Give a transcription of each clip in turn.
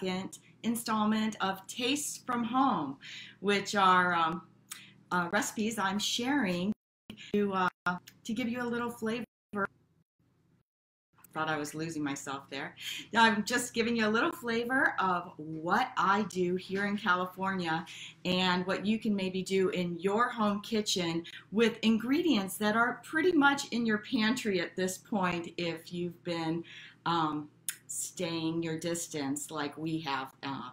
second installment of Tastes from Home, which are um, uh, recipes I'm sharing to, uh, to give you a little flavor. Thought I was losing myself there. I'm just giving you a little flavor of what I do here in California and what you can maybe do in your home kitchen with ingredients that are pretty much in your pantry at this point if you've been um, staying your distance like we have uh,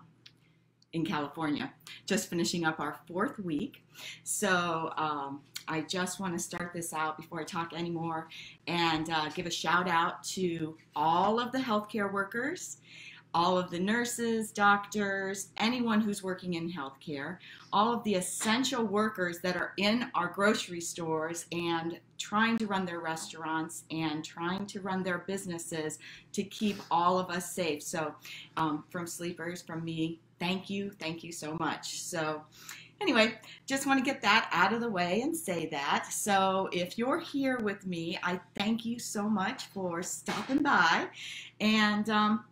in California. Just finishing up our fourth week. So um, I just want to start this out before I talk anymore and uh, give a shout out to all of the healthcare workers all of the nurses, doctors, anyone who's working in healthcare, all of the essential workers that are in our grocery stores and trying to run their restaurants and trying to run their businesses to keep all of us safe. So, um, from sleepers, from me, thank you, thank you so much. So, anyway, just want to get that out of the way and say that. So, if you're here with me, I thank you so much for stopping by. And um,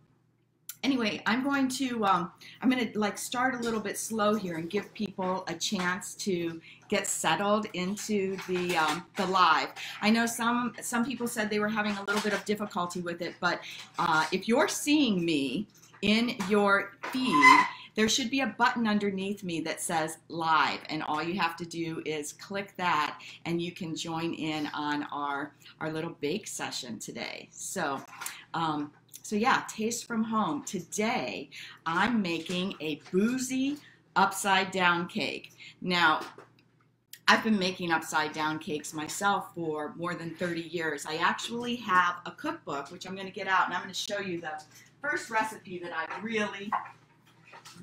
anyway, I'm going to um, I'm going to like start a little bit slow here and give people a chance to get settled into the um, the live. I know some some people said they were having a little bit of difficulty with it, but uh, if you're seeing me in your feed, there should be a button underneath me that says live, and all you have to do is click that, and you can join in on our our little bake session today. So. Um, so yeah, taste from home. Today, I'm making a boozy upside down cake. Now, I've been making upside down cakes myself for more than 30 years. I actually have a cookbook, which I'm going to get out, and I'm going to show you the first recipe that I really,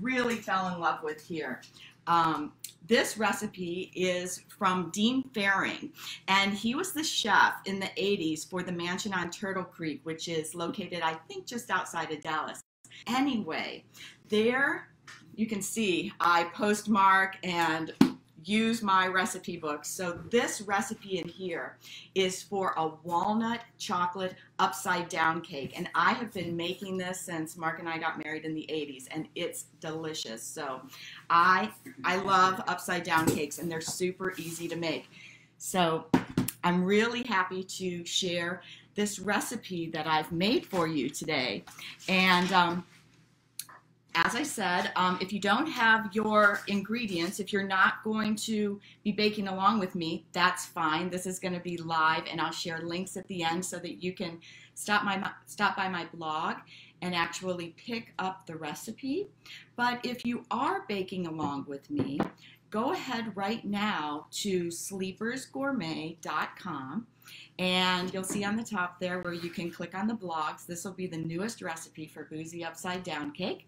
really fell in love with here. Um, this recipe is from Dean Fearing, and he was the chef in the 80s for the mansion on Turtle Creek, which is located, I think, just outside of Dallas. Anyway, there you can see I postmark and use my recipe book. So this recipe in here is for a walnut chocolate upside down cake. And I have been making this since Mark and I got married in the 80s and it's delicious. So I, I love upside down cakes and they're super easy to make. So I'm really happy to share this recipe that I've made for you today. And um, as I said, um, if you don't have your ingredients, if you're not going to be baking along with me, that's fine. This is going to be live, and I'll share links at the end so that you can stop my stop by my blog and actually pick up the recipe. But if you are baking along with me, go ahead right now to sleepersgourmet.com and you'll see on the top there where you can click on the blogs. This will be the newest recipe for Boozy Upside Down Cake.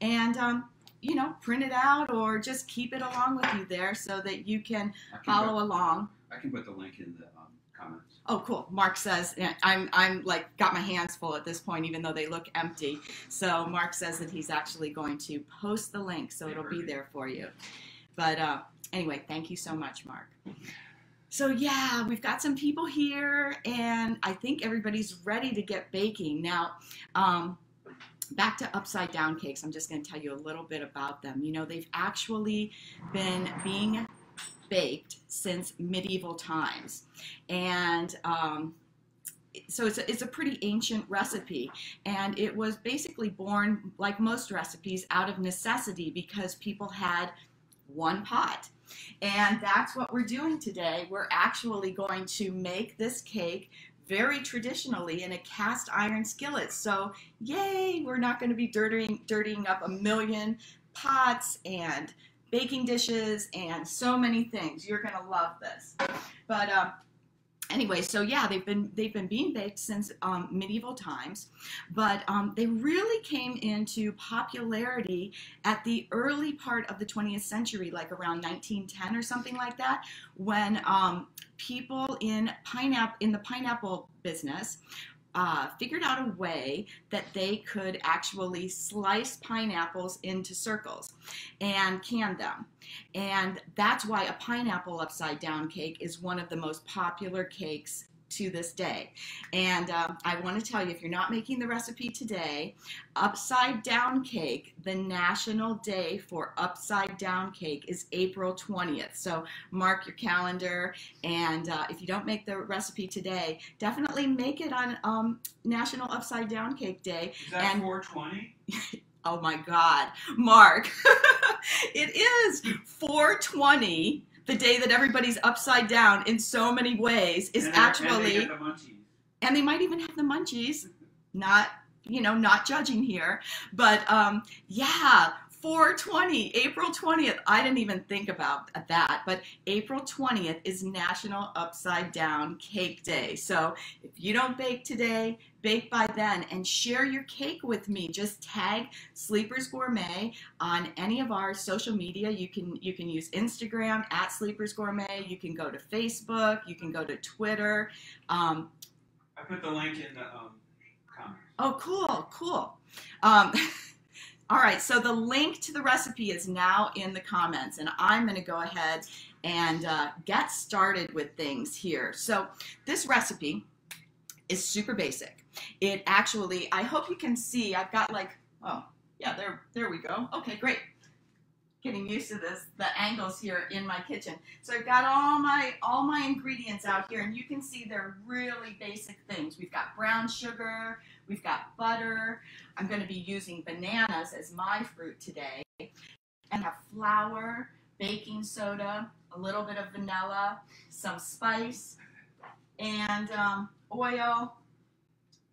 And um, you know, print it out or just keep it along with you there so that you can, can follow put, along. I can put the link in the um, comments. Oh, cool. Mark says I'm I'm like got my hands full at this point, even though they look empty. So Mark says that he's actually going to post the link, so it'll be there for you. But uh, anyway, thank you so much, Mark. So yeah, we've got some people here, and I think everybody's ready to get baking. Now, um, back to upside down cakes, I'm just going to tell you a little bit about them. You know, they've actually been being baked since medieval times. And um, so it's a, it's a pretty ancient recipe. And it was basically born, like most recipes, out of necessity because people had one pot. And that's what we're doing today. We're actually going to make this cake very traditionally in a cast iron skillet. So yay, we're not going to be dirtying, dirtying up a million pots and baking dishes and so many things. You're going to love this. But uh, anyway, so yeah, they've been they've been being baked since um, medieval times, but um, they really came into popularity at the early part of the 20th century, like around 1910 or something like that, when um, people in pineapple in the pineapple business uh, figured out a way that they could actually slice pineapples into circles and can them. And that's why a pineapple upside down cake is one of the most popular cakes to this day. And um, I want to tell you if you're not making the recipe today, upside down cake, the national day for upside down cake is April 20th. So mark your calendar. And uh, if you don't make the recipe today, definitely make it on um, National Upside Down Cake Day. Is that And- 420? Oh my God, Mark, it is 420. The day that everybody's upside down in so many ways is And they're- and they actually the munchies. and they might even have the munchies not you know not judging here but um yeah 420 april 20th i didn't even think about that but april 20th is national upside down cake day. So if you don't bake today bake by then and share your cake with me. Just tag sleepers gourmet on any of our social media. You can you can use instagram at sleepers gourmet. You can go to facebook. You can go to twitter. Um, I put the link in the um, comments. Oh, cool, cool. Um, all right, so the link to the recipe is now in the comments, and I'm going to go ahead and uh, get started with things here. So, this recipe is super basic. It actually, I hope you can see, I've got like, oh, yeah, there, there we go. Okay, great. Getting used to this, the angles here in my kitchen. So I've got all my all my ingredients out here, and you can see they're really basic things. We've got brown sugar, we've got butter. I'm going to be using bananas as my fruit today, and have flour, baking soda, a little bit of vanilla, some spice, and um, oil,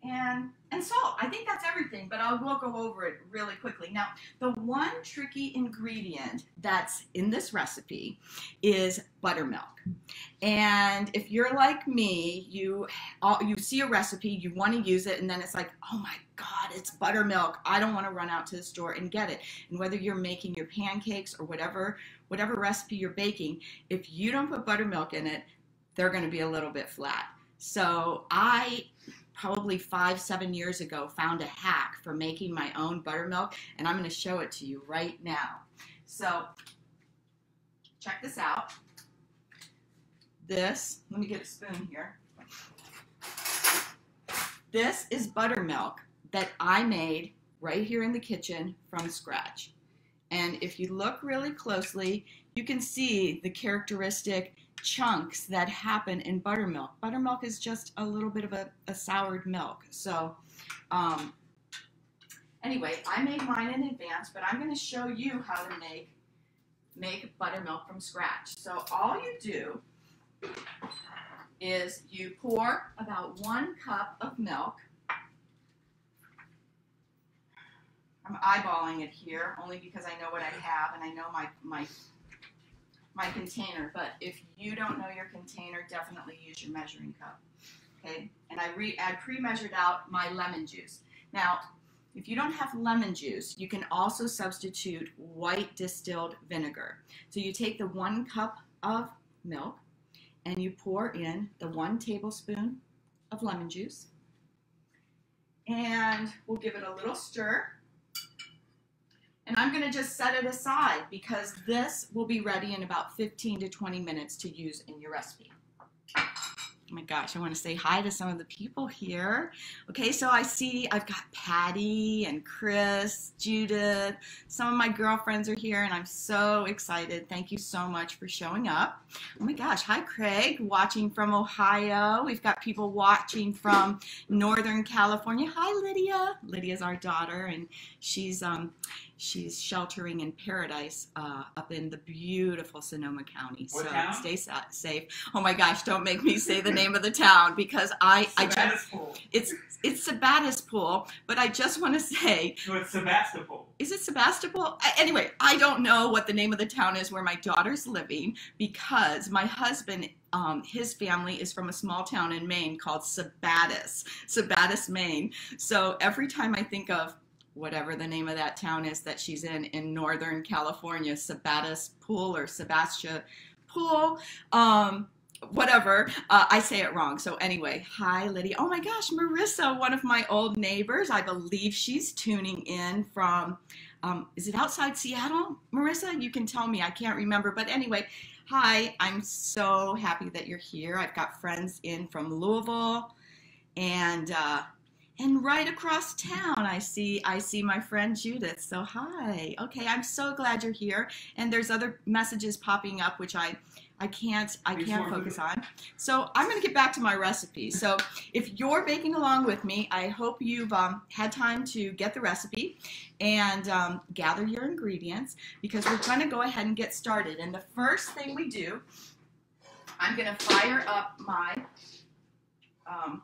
and and salt. I think that's everything, but I will go over it really quickly. Now, the one tricky ingredient that's in this recipe is buttermilk. And if you're like me, you you see a recipe, you want to use it, and then it's like, oh my God, it's buttermilk. I don't want to run out to the store and get it. And whether you're making your pancakes or whatever whatever recipe you're baking, if you don't put buttermilk in it, they're going to be a little bit flat. So I probably five seven years ago found a hack for making my own buttermilk, and I'm going to show it to you right now. So check this out this, let me get a spoon here. This is buttermilk that I made right here in the kitchen from scratch. And if you look really closely, you can see the characteristic chunks that happen in buttermilk. Buttermilk is just a little bit of a, a soured milk. So, um, anyway, I made mine in advance, but I'm going to show you how to make make buttermilk from scratch. So all you do is you pour about one cup of milk. I'm eyeballing it here only because I know what I have and I know my my my container. But if you don't know your container, definitely use your measuring cup. Okay, and I re I pre-measured out my lemon juice. Now, if you don't have lemon juice, you can also substitute white distilled vinegar. So you take the one cup of milk and you pour in the one tablespoon of lemon juice. And we'll give it a little stir. And I'm going to just set it aside because this will be ready in about 15 to 20 minutes to use in your recipe. Oh my gosh, I want to say hi to some of the people here. Okay, so I see I've got Patty and Chris, Judith. Some of my girlfriends are here, and I'm so excited. Thank you so much for showing up. Oh my gosh, hi Craig, watching from Ohio. We've got people watching from Northern California. Hi Lydia. Lydia's our daughter, and she's um she's sheltering in paradise uh, up in the beautiful Sonoma County. What so town? stay sa- safe. Oh my gosh, don't make me say the name of the town because I I just it's it's Sebastopol, but I just want to say, No, it's Sebastopol. is it Sebastopol? Anyway, I don't know what the name of the town is where my daughter's living because my husband, um, his family is from a small town in Maine called Sabattus, Sabattus, Maine. So every time I think of whatever the name of that town is that she's in in Northern California, Sebattis Pool or Sebastia Pool, um, whatever. Uh, I say it wrong. So anyway, hi Lydia. Oh my gosh, Marissa, one of my old neighbors. I believe she's tuning in from. Um, is it outside Seattle, Marissa? You can tell me. I can't remember. But anyway, Hi, I'm so happy that you're here. I've got friends in from Louisville, and uh, and right across town, I see I see my friend Judith. So hi. Okay, I'm so glad you're here. And there's other messages popping up which I I can't I can't focus on. So I'm going to get back to my recipe. So if you're baking along with me, I hope you've um, had time to get the recipe and um, gather your ingredients because we're going to go ahead and get started. And the first thing we do, I'm going to fire up my um,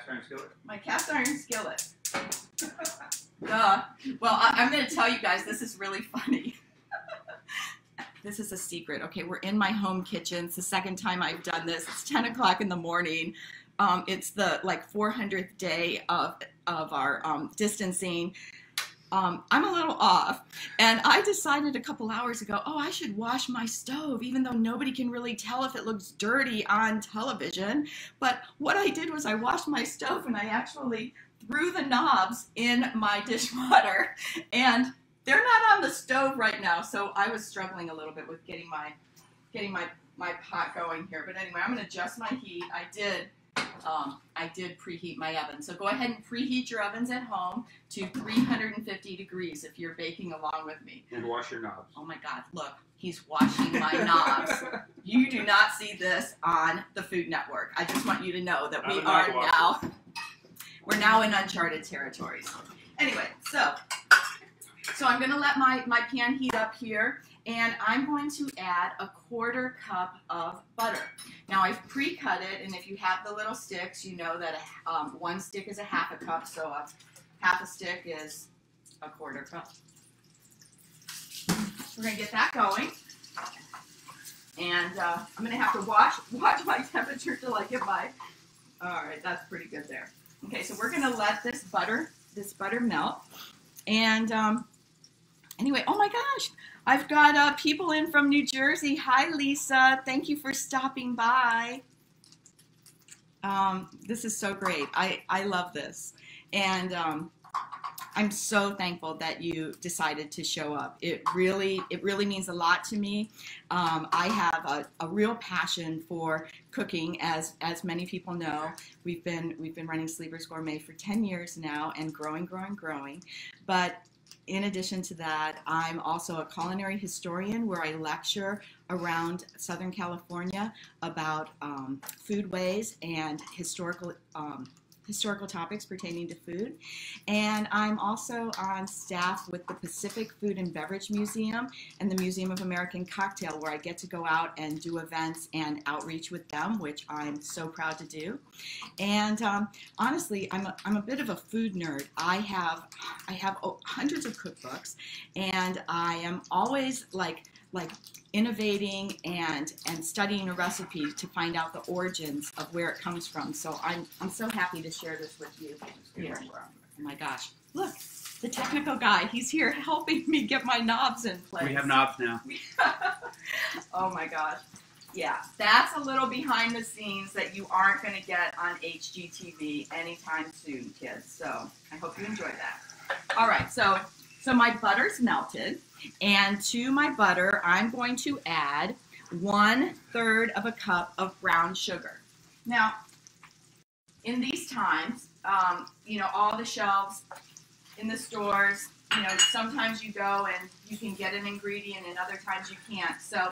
Cast iron skillet. my cast iron skillet. Duh. Well, I, I'm going to tell you guys this is really funny. this is a secret. Okay, we're in my home kitchen. It's the second time I've done this. It's 10 o'clock in the morning. Um, it's the like 400th day of of our um, distancing. Um, I'm a little off, and I decided a couple hours ago, oh, I should wash my stove, even though nobody can really tell if it looks dirty on television. But what I did was I washed my stove, and I actually threw the knobs in my dishwater, and they're not on the stove right now. So I was struggling a little bit with getting my getting my my pot going here. But anyway, I'm going to adjust my heat. I did. Um, I did preheat my oven. So go ahead and preheat your ovens at home to 350 degrees if you're baking along with me. And wash your knobs. Oh my God, look, he's washing my knobs. You do not see this on the Food Network. I just want you to know that we are now we're now in uncharted territories. Anyway, so so I'm gonna let my, my pan heat up here and I'm going to add a quarter cup of butter. Now I've pre-cut it and if you have the little sticks, you know that a, um, one stick is a half a cup, so a half a stick is a quarter cup. We're gonna get that going. And uh, I'm gonna have to watch watch my temperature till I get my. All right, that's pretty good there. Okay, so we're gonna let this butter this butter melt. And um, anyway, oh my gosh, I've got uh, people in from New Jersey. Hi, Lisa. Thank you for stopping by. Um, this is so great. I I love this, and um, I'm so thankful that you decided to show up. It really, it really means a lot to me. Um, I have a, a real passion for cooking, as as many people know. We've been we've been running Sleepers Gourmet for 10 years now, and growing, growing, growing. But in addition to that, I'm also a culinary historian where I lecture around Southern California about um, foodways and historical um, historical topics pertaining to food. And I'm also on staff with the Pacific Food and Beverage Museum and the Museum of American Cocktail, where I get to go out and do events and outreach with them, which I'm so proud to do. And um, honestly, I'm a, I'm a bit of a food nerd. I have I have oh, hundreds of cookbooks, and I am always like like innovating and and studying a recipe to find out the origins of where it comes from. So I'm I'm so happy to share this with you here. Oh my gosh, look, the technical guy, he's here helping me get my knobs in place. We have knobs now. oh my gosh. Yeah, that's a little behind the scenes that you aren't going to get on HGTV anytime soon, kids. So I hope you enjoy that. All right, so so my butter's melted, and to my butter, I'm going to add one third of a cup of brown sugar. Now, in these times, um, you know, all the shelves in the stores, you know, sometimes you go and you can get an ingredient, and other times you can't. So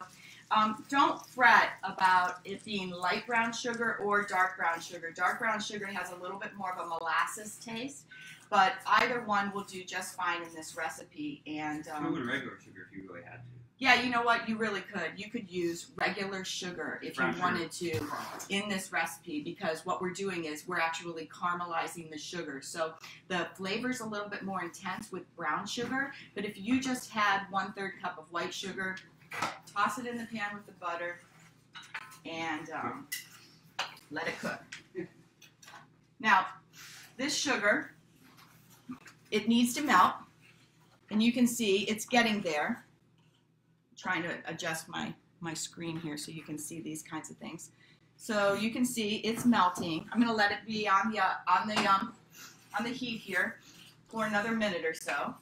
um, don't fret about it being light brown sugar or dark brown sugar. Dark brown sugar has a little bit more of a molasses taste, but either one will do just fine in this recipe. And um, and regular sugar if you really had to. yeah, you know what? You really could. You could use regular sugar if Brown you sugar. wanted to in this recipe because what we're doing is we're actually caramelizing the sugar. So the flavor's a little bit more intense with brown sugar, but if you just had one third cup of white sugar, toss it in the pan with the butter and um, let it cook. Now, this sugar, it needs to melt, and you can see it's getting there. trying to adjust my, my screen here so you can see these kinds of things. So you can see it's melting. I'm going to let it be on the uh, on the um, on the heat here for another minute or so.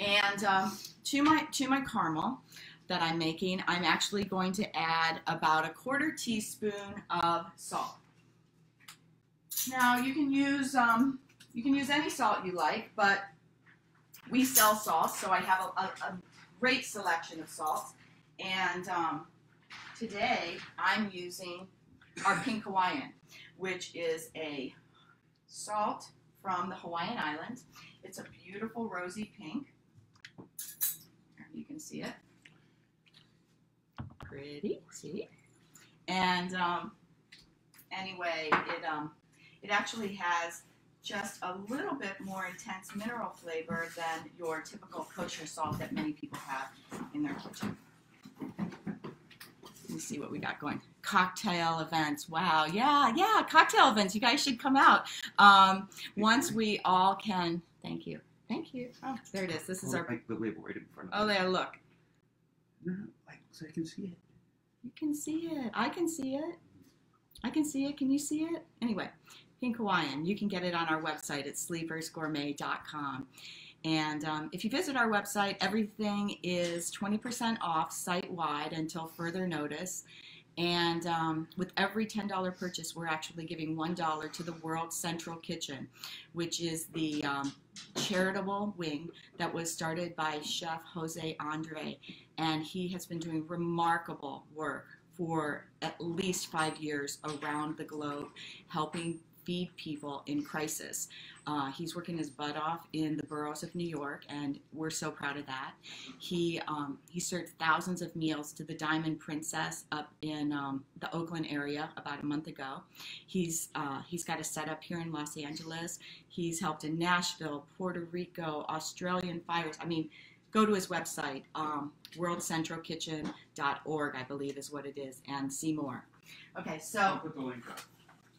And um, to my to my caramel that I'm making, I'm actually going to add about a quarter teaspoon of salt. Now you can use um, you can use any salt you like, but we sell salt, so I have a, a, a great selection of salts. And um, today I'm using our pink Hawaiian, which is a salt from the Hawaiian Islands. It's a beautiful rosy pink. You can see it. Pretty, see? And um, anyway, it um, it actually has just a little bit more intense mineral flavor than your typical kosher salt that many people have in their kitchen. Let me see what we got going. Cocktail events. Wow. Yeah, yeah, cocktail events. You guys should come out. Um, once we all can. Thank you. Thank you. Oh, there it is. This is Oh, our. like the label right in front Oh, there. Look. No, like so I can see it. You can see it. I can see it. I can see it. Can you see it? Anyway, Pink Hawaiian. You can get it on our website at sleepersgourmet.com. And um, if you visit our website, everything is 20% off site wide until further notice. And um, with every $10 purchase, we're actually giving $1 to the World Central Kitchen, which is the um, charitable wing that was started by Chef Jose Andre. And he has been doing remarkable work for at least five years around the globe, helping feed people in crisis. Uh, he's working his butt off in the boroughs of New York, and we're so proud of that. He um, he served thousands of meals to the Diamond Princess up in um, the Oakland area about a month ago. He's uh, he's got a setup here in Los Angeles. He's helped in Nashville, Puerto Rico, Australian fires. I mean, go to his website, um, worldcentralkitchen.org, I believe is what it is, and see more. Okay, so I'll put the link up.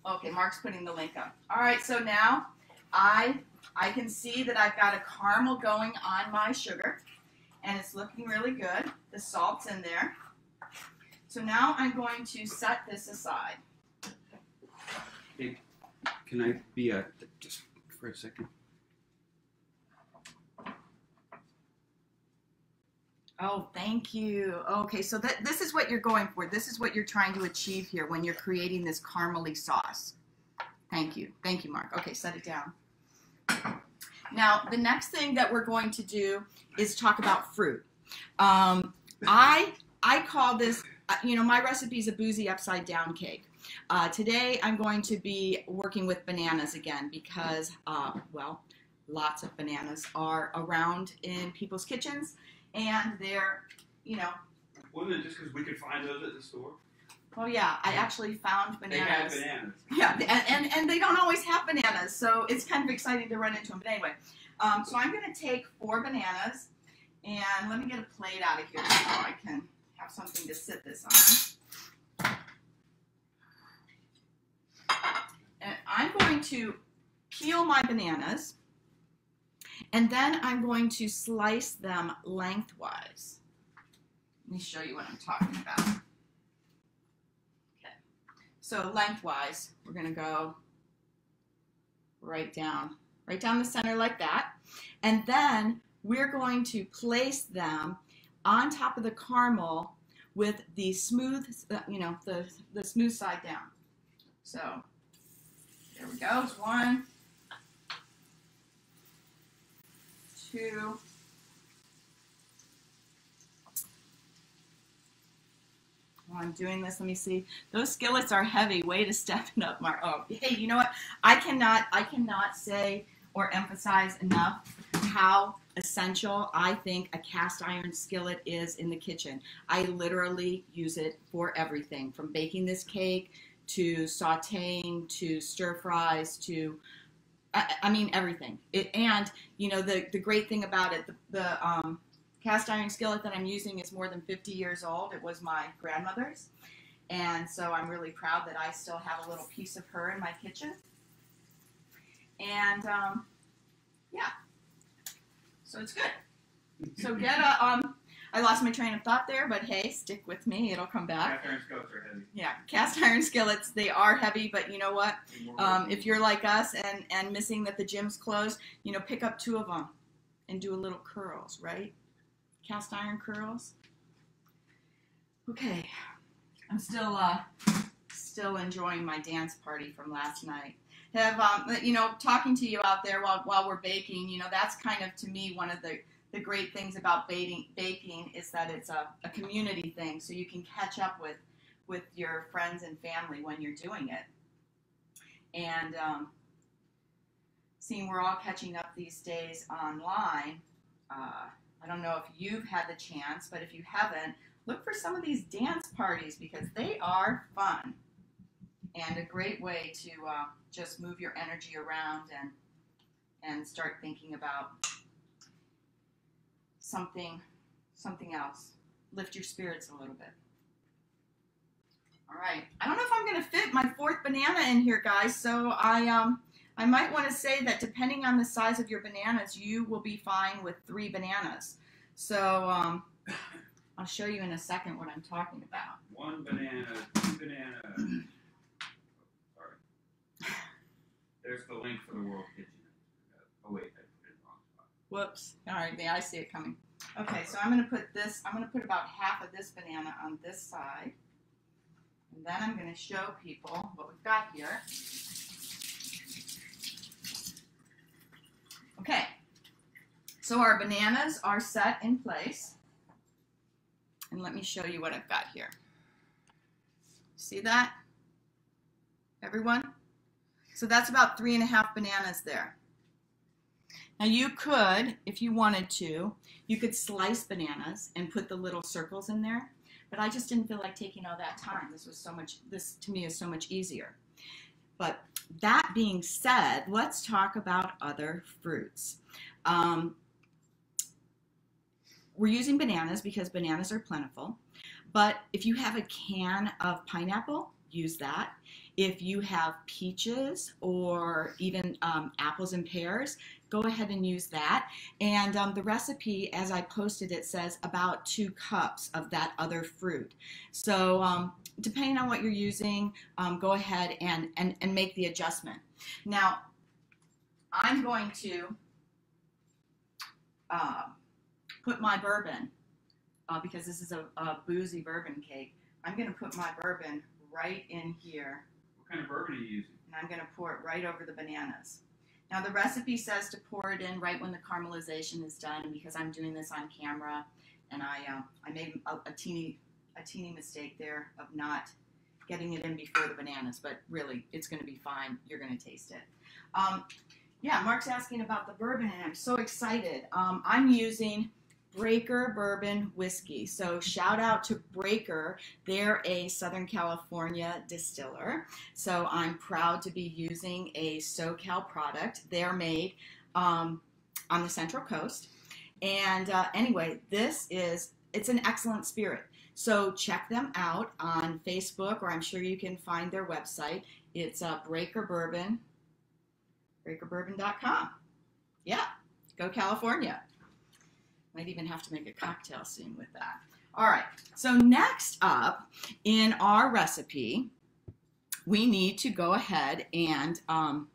Okay, Mark's putting the link up. All right, so now I I can see that I've got a caramel going on my sugar, and it's looking really good. The salt's in there. So now I'm going to set this aside. Can I be a just for a second? Oh, thank you. Okay, so that this is what you're going for. This is what you're trying to achieve here when you're creating this caramely sauce. Thank you. Thank you, Mark. Okay, set it down. Now, the next thing that we're going to do is talk about fruit. Um, I I call this, uh, you know, my recipe is a boozy upside down cake. Uh, today, I'm going to be working with bananas again because, uh, well, lots of bananas are around in people's kitchens, and they're, you know, Wasn't it just because we could find those at the store? well, yeah, I actually found bananas. They had bananas. bananas. Yeah, and, and, and they don't always have bananas, so it's kind of exciting to run into them. But anyway, um, so I'm going to take four bananas, and let me get a plate out of here so I can have something to sit this on. And I'm going to peel my bananas, and then I'm going to slice them lengthwise. Let me show you what I'm talking about. Okay. So lengthwise, we're gonna go right down, right down the center like that. And then we're going to place them on top of the caramel with the smooth, uh, you know, the, the smooth side down. So there we go, one, I'm doing this, let me see. Those skillets are heavy. Way to step it up, Mark. Oh, hey, you know what? I cannot, I cannot say or emphasize enough how essential I think a cast iron skillet is in the kitchen. I literally use it for everything, from baking this cake to sautéing to stir fries to, I, I mean everything. It and you know the the great thing about it, the, the um, cast iron skillet that I'm using is more than 50 years old. It was my grandmother's. And so I'm really proud that I still have a little piece of her in my kitchen. And um, yeah, so it's good. So get a, um, I lost my train of thought there, but hey, stick with me. It'll come back. Cast iron skillets are heavy. Yeah, cast iron skillets, they are heavy, but you know what? Um, if you're like us and, and missing that the gym's closed, you know, pick up two of them and do a little curls, right? Cast iron curls. Okay, I'm still uh, still enjoying my dance party from last night. Have um, you know, talking to you out there while while we're baking, you know, that's kind of to me one of the the great things about baking baking is that it's a, a community thing, so you can catch up with with your friends and family when you're doing it. And um, seeing we're all catching up these days online, uh, I don't know if you've had the chance, but if you haven't, look for some of these dance parties because they are fun and a great way to uh, just move your energy around and and start thinking about something something else. Lift your spirits a little bit. All right. I don't know if I'm going to fit my fourth banana in here, guys. So I um I might want to say that depending on the size of your bananas, you will be fine with three bananas. So um, I'll show you in a second what I'm talking about. One banana, two banana. Sorry. There's the link for the World Kitchen. Oh wait, I put it in the wrong spot. Whoops. All right, yeah, I see it coming. Okay, so I'm going to put this, I'm going to put about half of this banana on this side. And then I'm going to show people what we've got here. Okay, so our bananas are set in place. And let me show you what I've got here. See that? Everyone? So that's about three and a half bananas there. Now you could, if you wanted to, you could slice bananas and put the little circles in there, but I just didn't feel like taking all that time. This was so much, this to me is so much easier. But that being said, let's talk about other fruits. Um, we're using bananas because bananas are plentiful, but if you have a can of pineapple, use that. If you have peaches or even um, apples and pears, go ahead and use that. And um, the recipe, as I posted it, says about two cups of that other fruit. So um, depending on what you're using, um, go ahead and, and, and make the adjustment. Now, I'm going to uh, put my bourbon, uh, because this is a, a boozy bourbon cake, I'm going to put my bourbon right in here What kind of bourbon are you using? and I'm going to pour it right over the bananas. Now the recipe says to pour it in right when the caramelization is done because I'm doing this on camera and I uh, I made a, a teeny a teeny mistake there of not getting it in before the bananas, but really it's going to be fine. You're going to taste it. Um, yeah, Mark's asking about the bourbon and I'm so excited. Um, I'm using Breaker Bourbon Whiskey. So shout out to Breaker. They're a Southern California distiller. So I'm proud to be using a SoCal product. They're made um, on the Central Coast. And uh, anyway, this is, it's an excellent spirit. So check them out on Facebook, or I'm sure you can find their website. It's uh, Breaker Bourbon, breakerbourbon.com. Yeah, go California. Might even have to make a cocktail soon with that. All right, so next up in our recipe, we need to go ahead and um,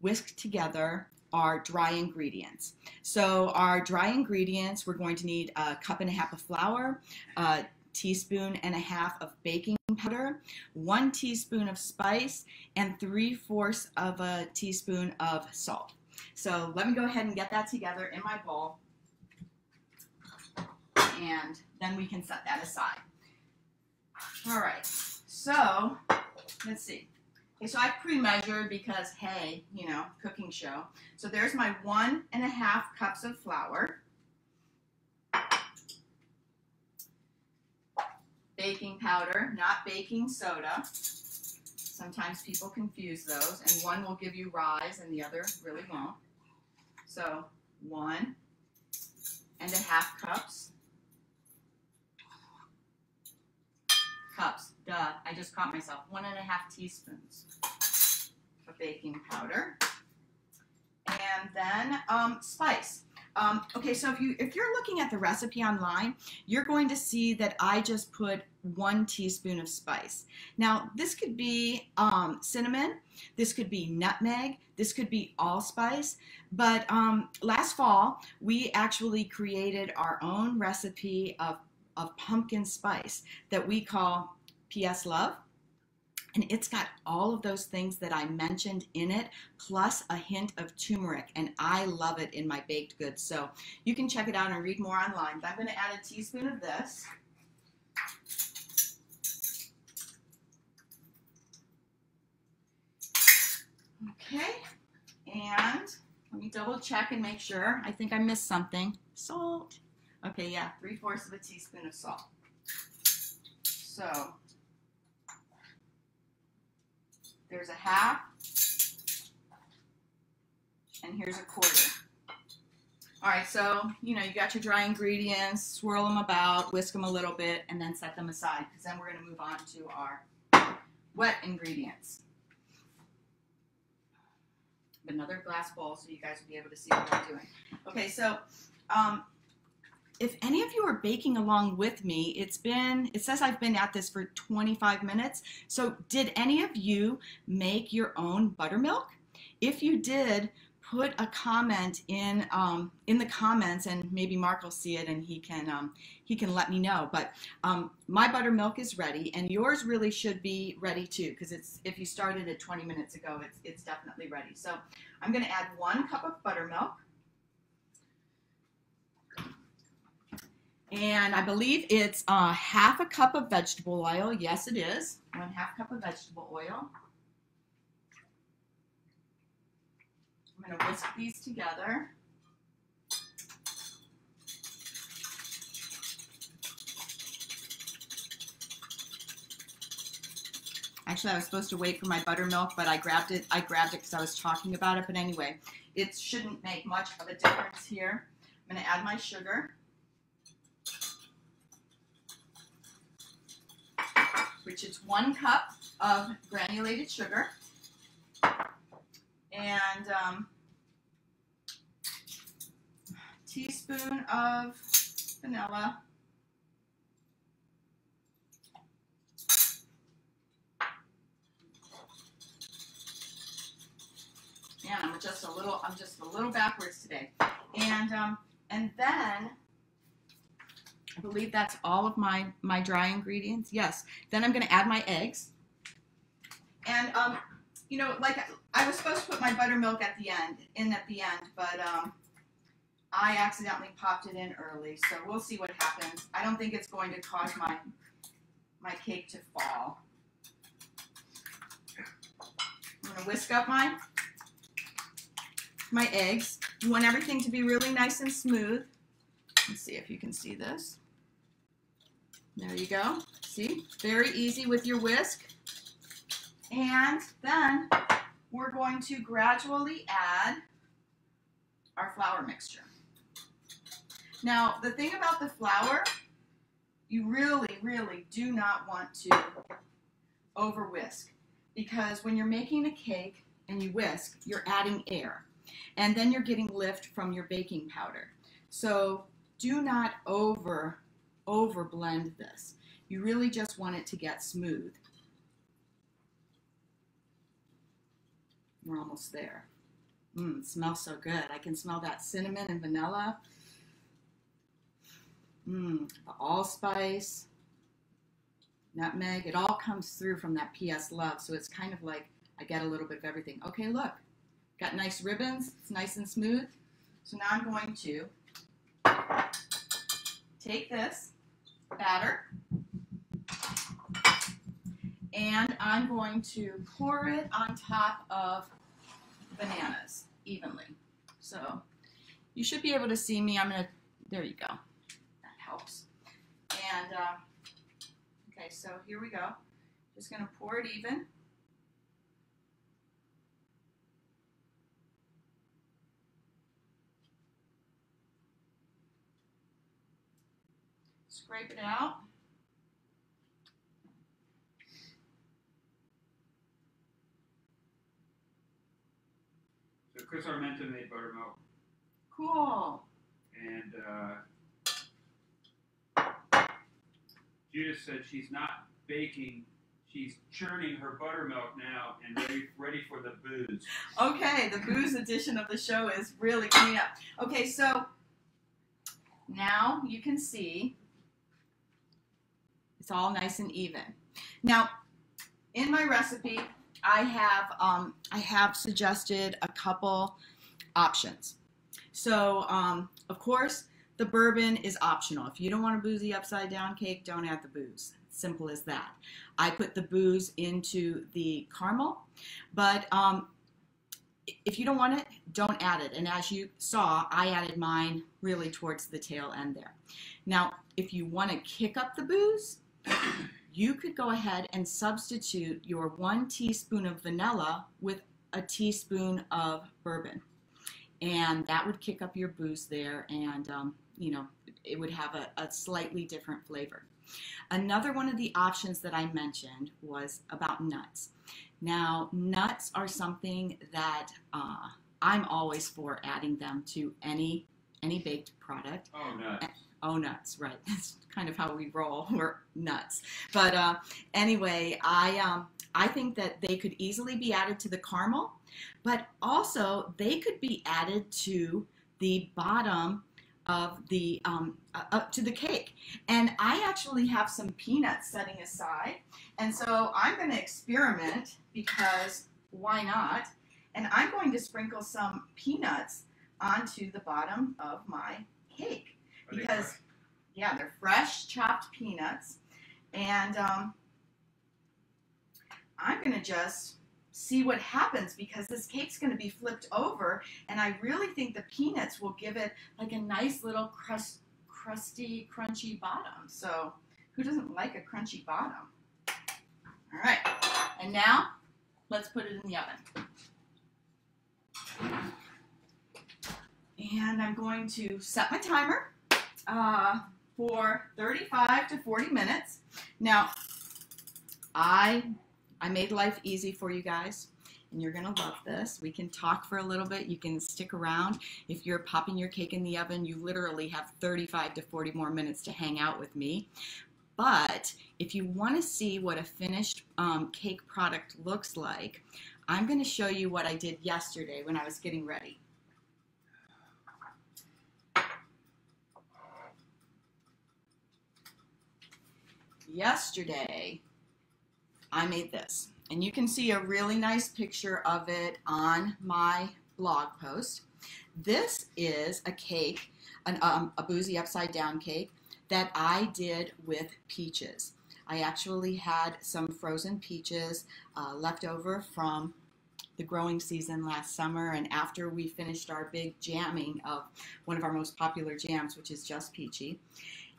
whisk together our dry ingredients. So our dry ingredients, we're going to need a cup and a half of flour, a teaspoon and a half of baking powder, one teaspoon of spice, and three-fourths of a teaspoon of salt. So let me go ahead and get that together in my bowl and then we can set that aside. All right, so let's see. Okay, so I pre-measured because, hey, you know, cooking show. So there's my one and a half cups of flour. Baking powder, not baking soda. Sometimes people confuse those, and one will give you rise and the other really won't. So one and a half cups cups. Duh, I just caught myself. One and a half teaspoons of baking powder. And then um, spice. Um, okay, so if you if you're looking at the recipe online, you're going to see that I just put one teaspoon of spice. Now this could be um, cinnamon, this could be nutmeg, This could be allspice. But um, last fall, we actually created our own recipe of, of pumpkin spice that we call PS Love. And it's got all of those things that I mentioned in it, plus a hint of turmeric. And I love it in my baked goods. So you can check it out and read more online. But I'm going to add a teaspoon of this. Okay, and let me double check and make sure. I think I missed something. Salt. Okay, yeah, three fourths of a teaspoon of salt. So there's a half, and here's a quarter. All right, so you know you got your dry ingredients, swirl them about, whisk them a little bit, and then set them aside because then we're going to move on to our wet ingredients another glass bowl so you guys will be able to see what I'm doing. Okay, so um, if any of you are baking along with me, it's been, it says I've been at this for 25 minutes. So did any of you make your own buttermilk? If you did, put a comment in um, in the comments, and maybe Mark will see it and he can um, he can let me know. But um, my buttermilk is ready, and yours really should be ready too, because it's if you started it 20 minutes ago, it's it's definitely ready. So I'm going to add one cup of buttermilk. And I believe it's uh, half a cup of vegetable oil. Yes, it is. One half cup of vegetable oil. I'm going to whisk these together. Actually, I was supposed to wait for my buttermilk, but I grabbed it. I grabbed it because I was talking about it. But anyway, it shouldn't make much of a difference here. I'm going to add my sugar. Which is one cup of granulated sugar and um, teaspoon of vanilla. Yeah, I'm just a little. I'm just a little backwards today, and um, and then I believe that's all of my my dry ingredients. Yes. Then I'm going to add my eggs, and um, you know, like I was supposed to put my buttermilk at the end, in at the end, but um, I accidentally popped it in early, so we'll see what happens. I don't think it's going to cause my my cake to fall. I'm gonna whisk up my my eggs. You want everything to be really nice and smooth. Let's see if you can see this. There you go. See, very easy with your whisk. And then we're going to gradually add our flour mixture. Now, the thing about the flour, you really, really do not want to over whisk because when you're making a cake and you whisk, you're adding air and then you're getting lift from your baking powder. So do not over, over blend this. You really just want it to get smooth. We're almost there. Mmm, smells so good. I can smell that cinnamon and vanilla. Mmm, the allspice, nutmeg. It all comes through from that PS Love, so it's kind of like I get a little bit of everything. Okay, look. Got nice ribbons. It's nice and smooth. So now I'm going to take this batter and I'm going to pour it on top of bananas evenly. So you should be able to see me. I'm going to, there you go. That helps. And, uh, okay, so here we go. Just going to pour it even. Scrape it out. So Chris Armenta made buttermilk. Cool. And uh, Judith said she's not baking She's churning her buttermilk now and ready, ready for the booze. Okay, the booze edition of the show is really coming up. Okay, so now you can see it's all nice and even. Now, in my recipe, I have um, I have suggested a couple options. So, um, of course, the bourbon is optional. If you don't want a boozy upside down cake, don't add the booze. Simple as that. I put the booze into the caramel, but um, if you don't want it, don't add it. And as you saw, I added mine really towards the tail end there. Now, if you want to kick up the booze, you could go ahead and substitute your one teaspoon of vanilla with a teaspoon of bourbon. And that would kick up your booze there, and um, you know, it would have a, a slightly different flavor. Another one of the options that I mentioned was about nuts. Now, nuts are something that uh, I'm always for adding them to any any baked product. Oh, nuts. Oh, nuts, right. That's kind of how we roll. We're nuts. But uh, anyway, I, um, I think that they could easily be added to the caramel, but also they could be added to the bottom of the um, uh, up to the cake. And I actually have some peanuts setting aside. And so I'm going to experiment because why not? And I'm going to sprinkle some peanuts onto the bottom of my cake Are they because fresh? yeah, they're fresh chopped peanuts, and um, I'm gonna just see what happens because this cake's gonna be flipped over, and I really think the peanuts will give it like a nice little crust, crusty, crunchy bottom. So who doesn't like a crunchy bottom? All right, and now let's put it in the oven. And I'm going to set my timer uh, for 35 to 40 minutes. Now, I I made life easy for you guys, and you're gonna love this. We can talk for a little bit. You can stick around. If you're popping your cake in the oven, you literally have 35 to 40 more minutes to hang out with me. But if you want to see what a finished um, cake product looks like, I'm going to show you what I did yesterday when I was getting ready. Yesterday I made this. And you can see a really nice picture of it on my blog post. This is a cake, an, um, a boozy upside down cake that I did with peaches. I actually had some frozen peaches uh, left over from the growing season last summer and after we finished our big jamming of one of our most popular jams, which is Just Peachy.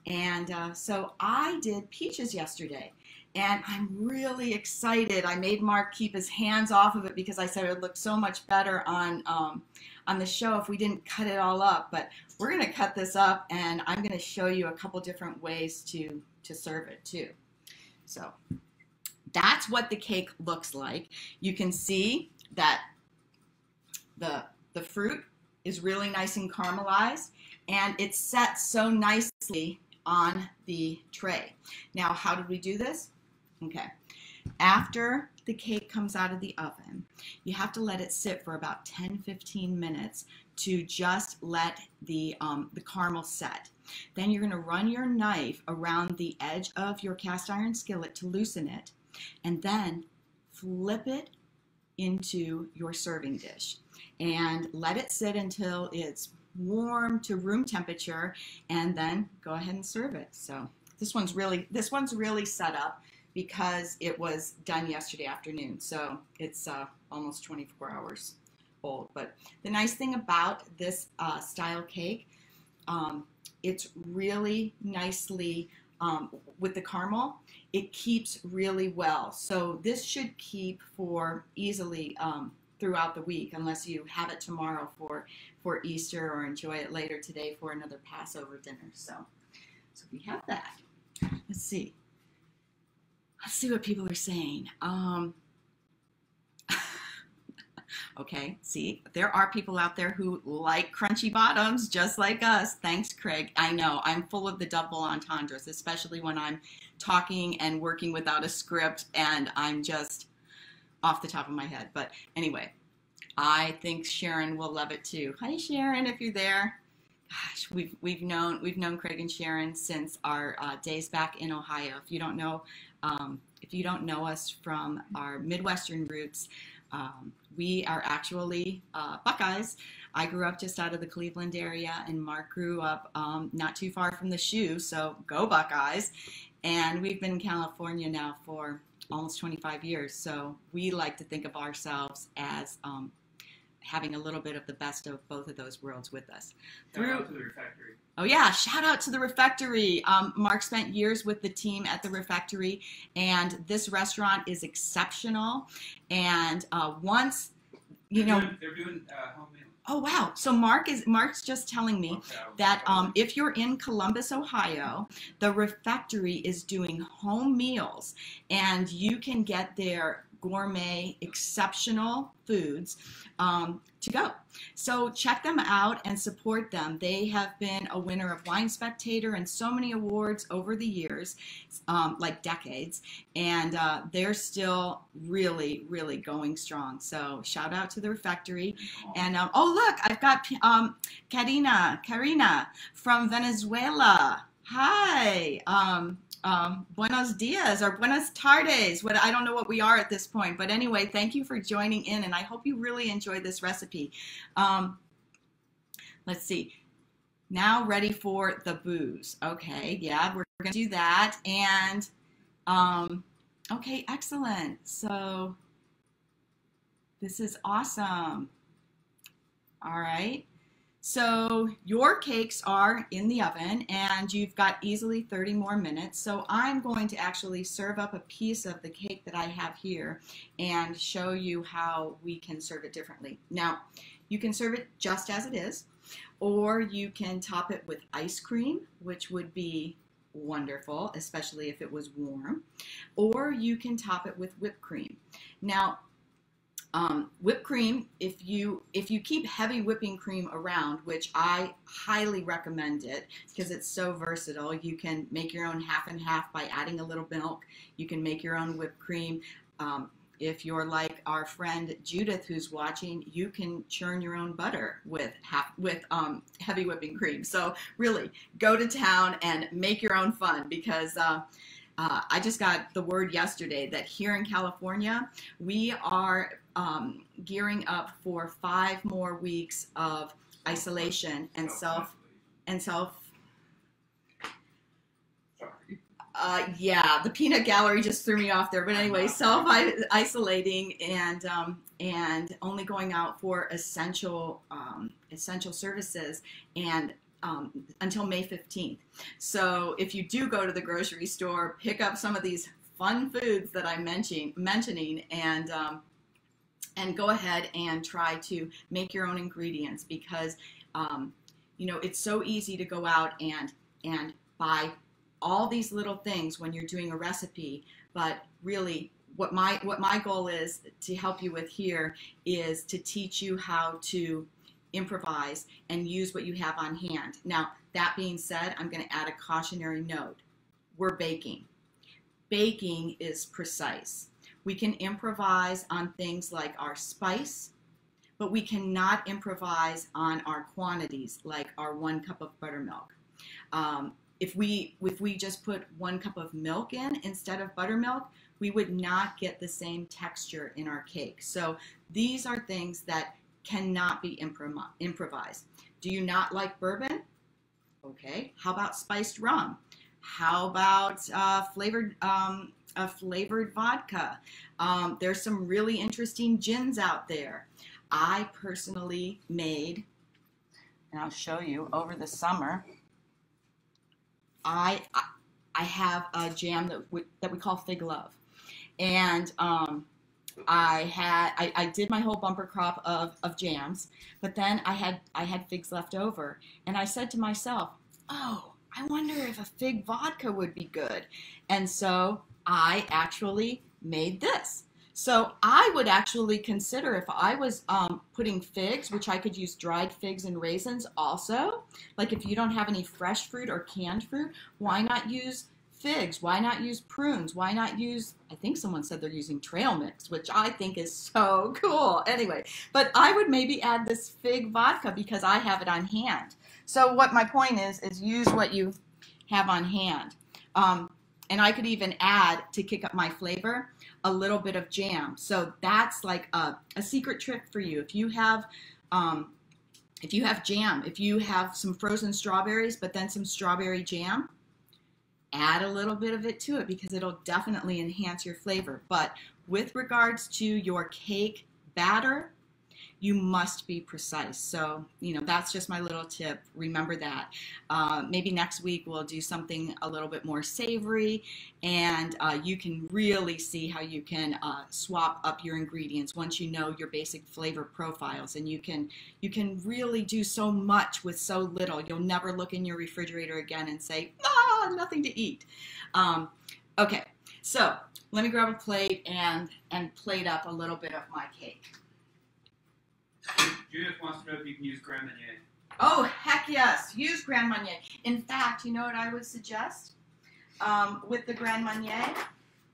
And uh, so I did peaches yesterday. And I'm really excited. I made Mark keep his hands off of it because I said it would look so much better on um, on the show if we didn't cut it all up. But we're going to cut this up, and I'm going to show you a couple different ways to to serve it too. So that's what the cake looks like. You can see that the the fruit is really nice and caramelized, and it's set so nicely on the tray. Now, how did we do this? Okay. After the cake comes out of the oven, you have to let it sit for about 10 15 minutes to just let the, um, the caramel set. Then you're going to run your knife around the edge of your cast iron skillet to loosen it, and then flip it into your serving dish and let it sit until it's warm to room temperature and then go ahead and serve it. So this one's really this one's really set up because it was done yesterday afternoon. So it's uh, almost 24 hours old. But the nice thing about this uh, style cake, um, it's really nicely um, with the caramel. It keeps really well. So this should keep for easily um, throughout the week unless you have it tomorrow for for Easter or enjoy it later today for another Passover dinner. So so we have that. Let's see. Let's see what people are saying. Um, Okay, see, there are people out there who like crunchy bottoms just like us. Thanks, Craig. I know I'm full of the double entendres, especially when I'm talking and working without a script and I'm just off the top of my head. But anyway, I think Sharon will love it too. Hi, Sharon, if you're there. Gosh, we've we've known we've known Craig and Sharon since our uh, days back in Ohio. If you don't know, um, if you don't know us from our Midwestern roots, um, we are actually uh, Buckeyes. I grew up just out of the Cleveland area, and Mark grew up um, not too far from the shoe, so go Buckeyes. And we've been in California now for almost 25 years, so we like to think of ourselves as um, having a little bit of the best of both of those worlds with us. Shout out to the refectory. Oh yeah, shout out to the refectory. Um, Mark spent years with the team at the refectory, and this restaurant is exceptional. And uh, once, you They're know, doing, they're doing uh, home meals. Oh wow. So Mark is Mark's just telling me that um, if you're in Columbus, Ohio, the refectory is doing home meals, and you can get their gourmet, exceptional foods um, to go. So check them out and support them. They have been a winner of Wine Spectator and so many awards over the years, um, like decades, and uh, they're still really, really going strong. So shout out to the refectory. And um, oh look, I've got um, Karina, Karina from Venezuela. Hi. Um, um, buenos dias or buenas tardes. What I don't know what we are at this point, but anyway, thank you for joining in, and I hope you really enjoyed this recipe. Um, let's see. Now ready for the booze. Okay, yeah, we're gonna do that, and um, okay, excellent. So this is awesome. All right. So your cakes are in the oven and you've got easily 30 more minutes. So I'm going to actually serve up a piece of the cake that I have here and show you how we can serve it differently. Now, you can serve it just as it is, or you can top it with ice cream, which would be wonderful, especially if it was warm, or you can top it with whipped cream. Now, um, whipped cream, if you if you keep heavy whipping cream around, which I highly recommend it because it's so versatile. You can make your own half and half by adding a little milk. You can make your own whipped cream. Um, if you're like our friend Judith, who's watching, you can churn your own butter with half with um, heavy whipping cream. So really, go to town and make your own fun because. Uh, uh, I just got the word yesterday that here in California, we are um, gearing up for five more weeks of isolation and self and self. Sorry. Uh, yeah, the peanut gallery just threw me off there. But anyway, self isolating and um, and only going out for essential um, essential services and um, until May 15th. So if you do go to the grocery store, pick up some of these fun foods that I'm mentioning, mentioning and um, and go ahead and try to make your own ingredients because um, you know it's so easy to go out and and buy all these little things when you're doing a recipe, but really what my what my goal is to help you with here is to teach you how to improvise and use what you have on hand. Now, that being said, I'm going to add a cautionary note. We're baking. Baking is precise. We can improvise on things like our spice, but we cannot improvise on our quantities, like our one cup of buttermilk. Um, if we if we just put one cup of milk in instead of buttermilk, we would not get the same texture in our cake. So these are things that cannot be improm- improvised. Do you not like bourbon? Okay. How about spiced rum? How about uh, flavored um, a flavored vodka? Um, there's some really interesting gins out there. I personally made, and I'll show you over the summer. I I, have a jam that we, that we call Fig Love, and um, I had I, I did my whole bumper crop of, of jams, but then I had I had figs left over, and I said to myself, "Oh, I wonder if a fig vodka would be good," and so I actually made this. So I would actually consider if I was um, putting figs, which I could use dried figs and raisins also. Like if you don't have any fresh fruit or canned fruit, why not use figs? Why not use prunes? Why not use, I think someone said they're using trail mix, which I think is so cool. Anyway, but I would maybe add this fig vodka because I have it on hand. So what my point is, is use what you have on hand. Um, and I could even add, to kick up my flavor, a little bit of jam. So that's like a, a secret trick for you. If you have um, if you have jam, if you have some frozen strawberries, but then some strawberry jam, add a little bit of it to it because it'll definitely enhance your flavor. But with regards to your cake batter, you must be precise. So, you know, that's just my little tip. Remember that. Uh, maybe next week we'll do something a little bit more savory, and uh, you can really see how you can uh, swap up your ingredients once you know your basic flavor profiles, and you can you can really do so much with so little. You'll never look in your refrigerator again and say, ah, nothing to eat. Um, okay, so let me grab a plate and and plate up a little bit of my cake. Judith wants to know if you can use Grand Marnier. Oh, heck yes. Use Grand Marnier. In fact, you know what I would suggest? Um, with the Grand Marnier,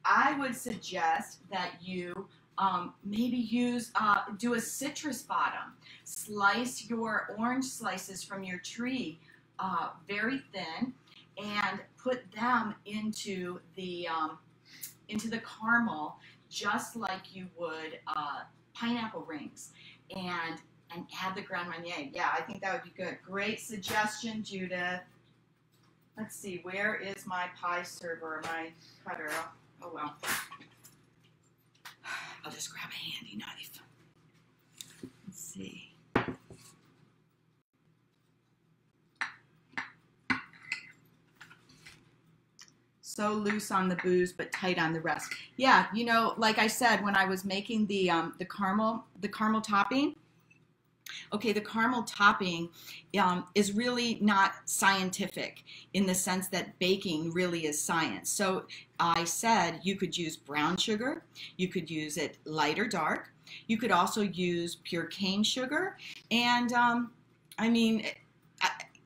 I would suggest that you um, maybe use, uh, do a citrus bottom. Slice your orange slices from your tree uh, very thin and put them into the, um, into the caramel just like you would uh, pineapple rings. And and add the Grand Marnier. Yeah, I think that would be good. Great suggestion, Judith. Let's see, where is my pie server, my cutter? Oh, well. I'll just grab a handy knife. Let's see. So loose on the booze, but tight on the rest. Yeah, you know, like I said, when I was making the um, the caramel the caramel topping, okay, the caramel topping um, is really not scientific in the sense that baking really is science. So I said you could use brown sugar, you could use it light or dark, you could also use pure cane sugar, and um, I mean,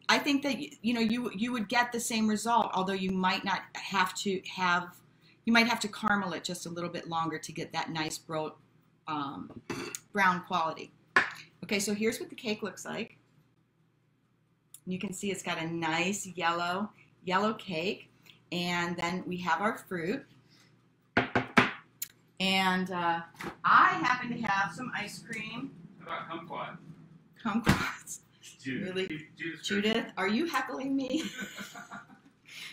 I, think that you know you you would get the same result, although you might not have to have you might have to caramel it just a little bit longer to get that nice bro, um, brown quality. Okay, so here's what the cake looks like. You can see it's got a nice yellow, yellow cake. And then we have our fruit. And uh, I happen to have some ice cream. How about kumquat? Kumquats. Judith. Really? Judith. Judith, are you heckling me?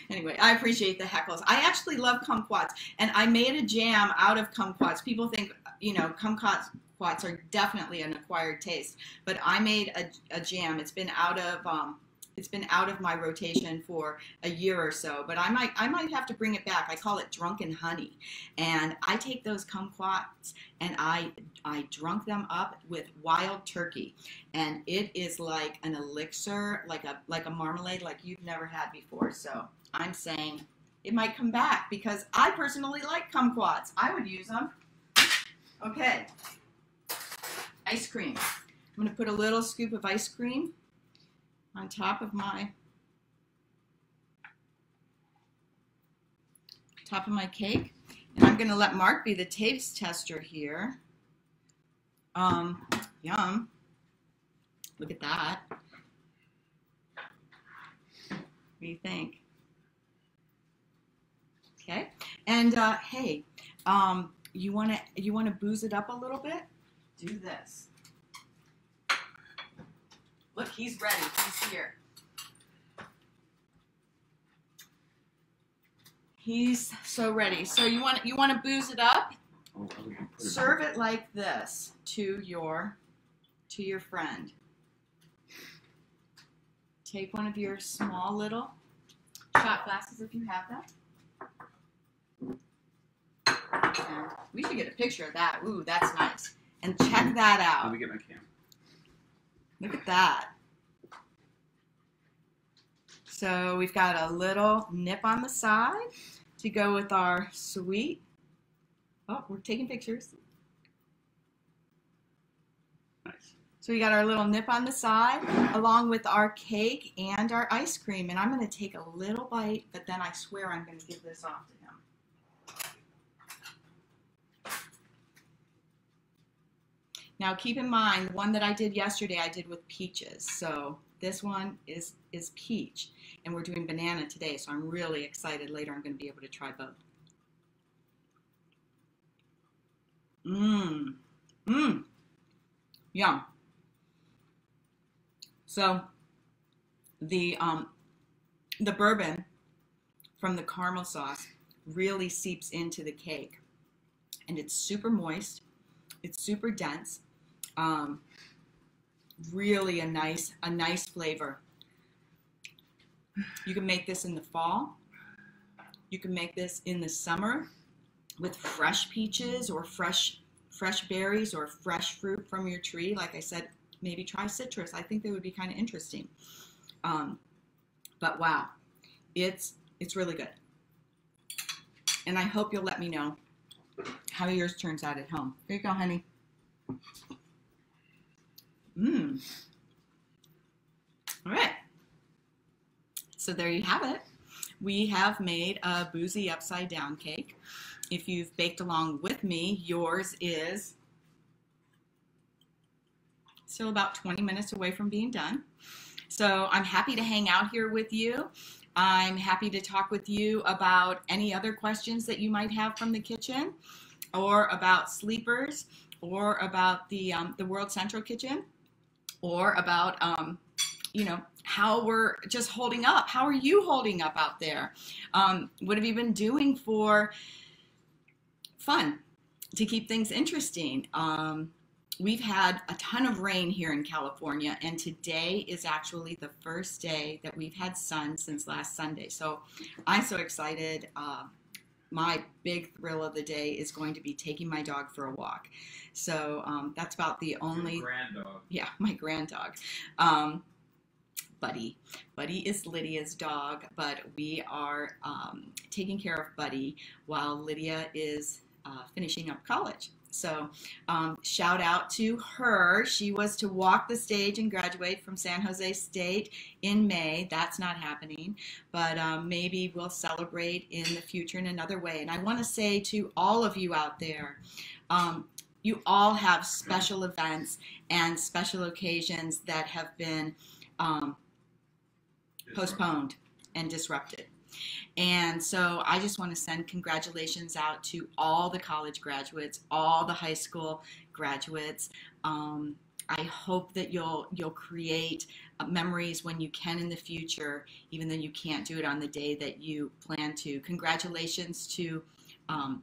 anyway, I appreciate the heckles. I actually love kumquats, and I made a jam out of kumquats. People think, you know, kumquats quats are definitely an acquired taste. But I made a, a jam. It's been out of um, it's been out of my rotation for a year or so, but I might I might have to bring it back. I call it drunken honey, and I take those kumquats and I I drunk them up with wild turkey, and it is like an elixir, like a like a marmalade, like you've never had before. So I'm saying it might come back because I personally like kumquats. I would use them. Okay, ice cream. I'm going to put a little scoop of ice cream on top of my top of my cake. And I'm going to let Mark be the taste tester here. Um, yum. Look at that. What do you think? Okay. And uh, hey, um, you want to you want to booze it up a little bit? do this. Look, he's ready. He's here. He's so ready. So you want you want to booze it up? Serve it like this to your to your friend. Take one of your small little shot glasses if you have that. We should get a picture of that. Ooh, that's nice. And check that out. Let me get my camera. Look at that. So we've got a little nip on the side to go with our sweet Oh, we're taking pictures. Nice. So we got our little nip on the side, along with our cake and our ice cream. And I'm going to take a little bite, but then I swear I'm going to give this off to him. Now keep in mind, the one that I did yesterday, I did with peaches. So this one is is peach, and we're doing banana today. So I'm really excited. Later, I'm going to be able to try both. Mmm, mmm, yum. So the um, the bourbon from the caramel sauce really seeps into the cake, and it's super moist. It's super dense. Um, really a nice a nice flavor. You can make this in the fall. You can make this in the summer with fresh peaches or fresh fresh berries or fresh fruit from your tree. Like I said, maybe try citrus. I think they would be kind of interesting. Um, but wow, it's it's really good. And I hope you'll let me know how yours turns out at home. Here you go, honey. Mmm. All right. So there you have it. We have made a boozy upside down cake. If you've baked along with me, yours is still about 20 minutes away from being done. So I'm happy to hang out here with you. I'm happy to talk with you about any other questions that you might have from the kitchen or about sleepers or about the, um, the World Central Kitchen or about, um, you know, how we're just holding up. How are you holding up out there? Um, what have you been doing for fun to keep things interesting? Um, we've had a ton of rain here in California, and today is actually the first day that we've had sun since last Sunday. So I'm so excited. Uh, my big thrill of the day is going to be taking my dog for a walk. So um, that's about the only. Grand dog. Yeah, my grand dog. Um, Buddy. Buddy is Lydia's dog, but we are um, taking care of Buddy while Lydia is uh, finishing up college. So, um, shout out to her. She was to walk the stage and graduate from San Jose State in May. That's not happening, but um, maybe we'll celebrate in the future in another way. And I want to say to all of you out there, um, you all have special events and special occasions that have been um, postponed and disrupted. And so I just want to send congratulations out to all the college graduates, all the high school graduates. Um, I hope that you'll you'll create uh, memories when you can in the future, even though you can't do it on the day that you plan to. Congratulations to um,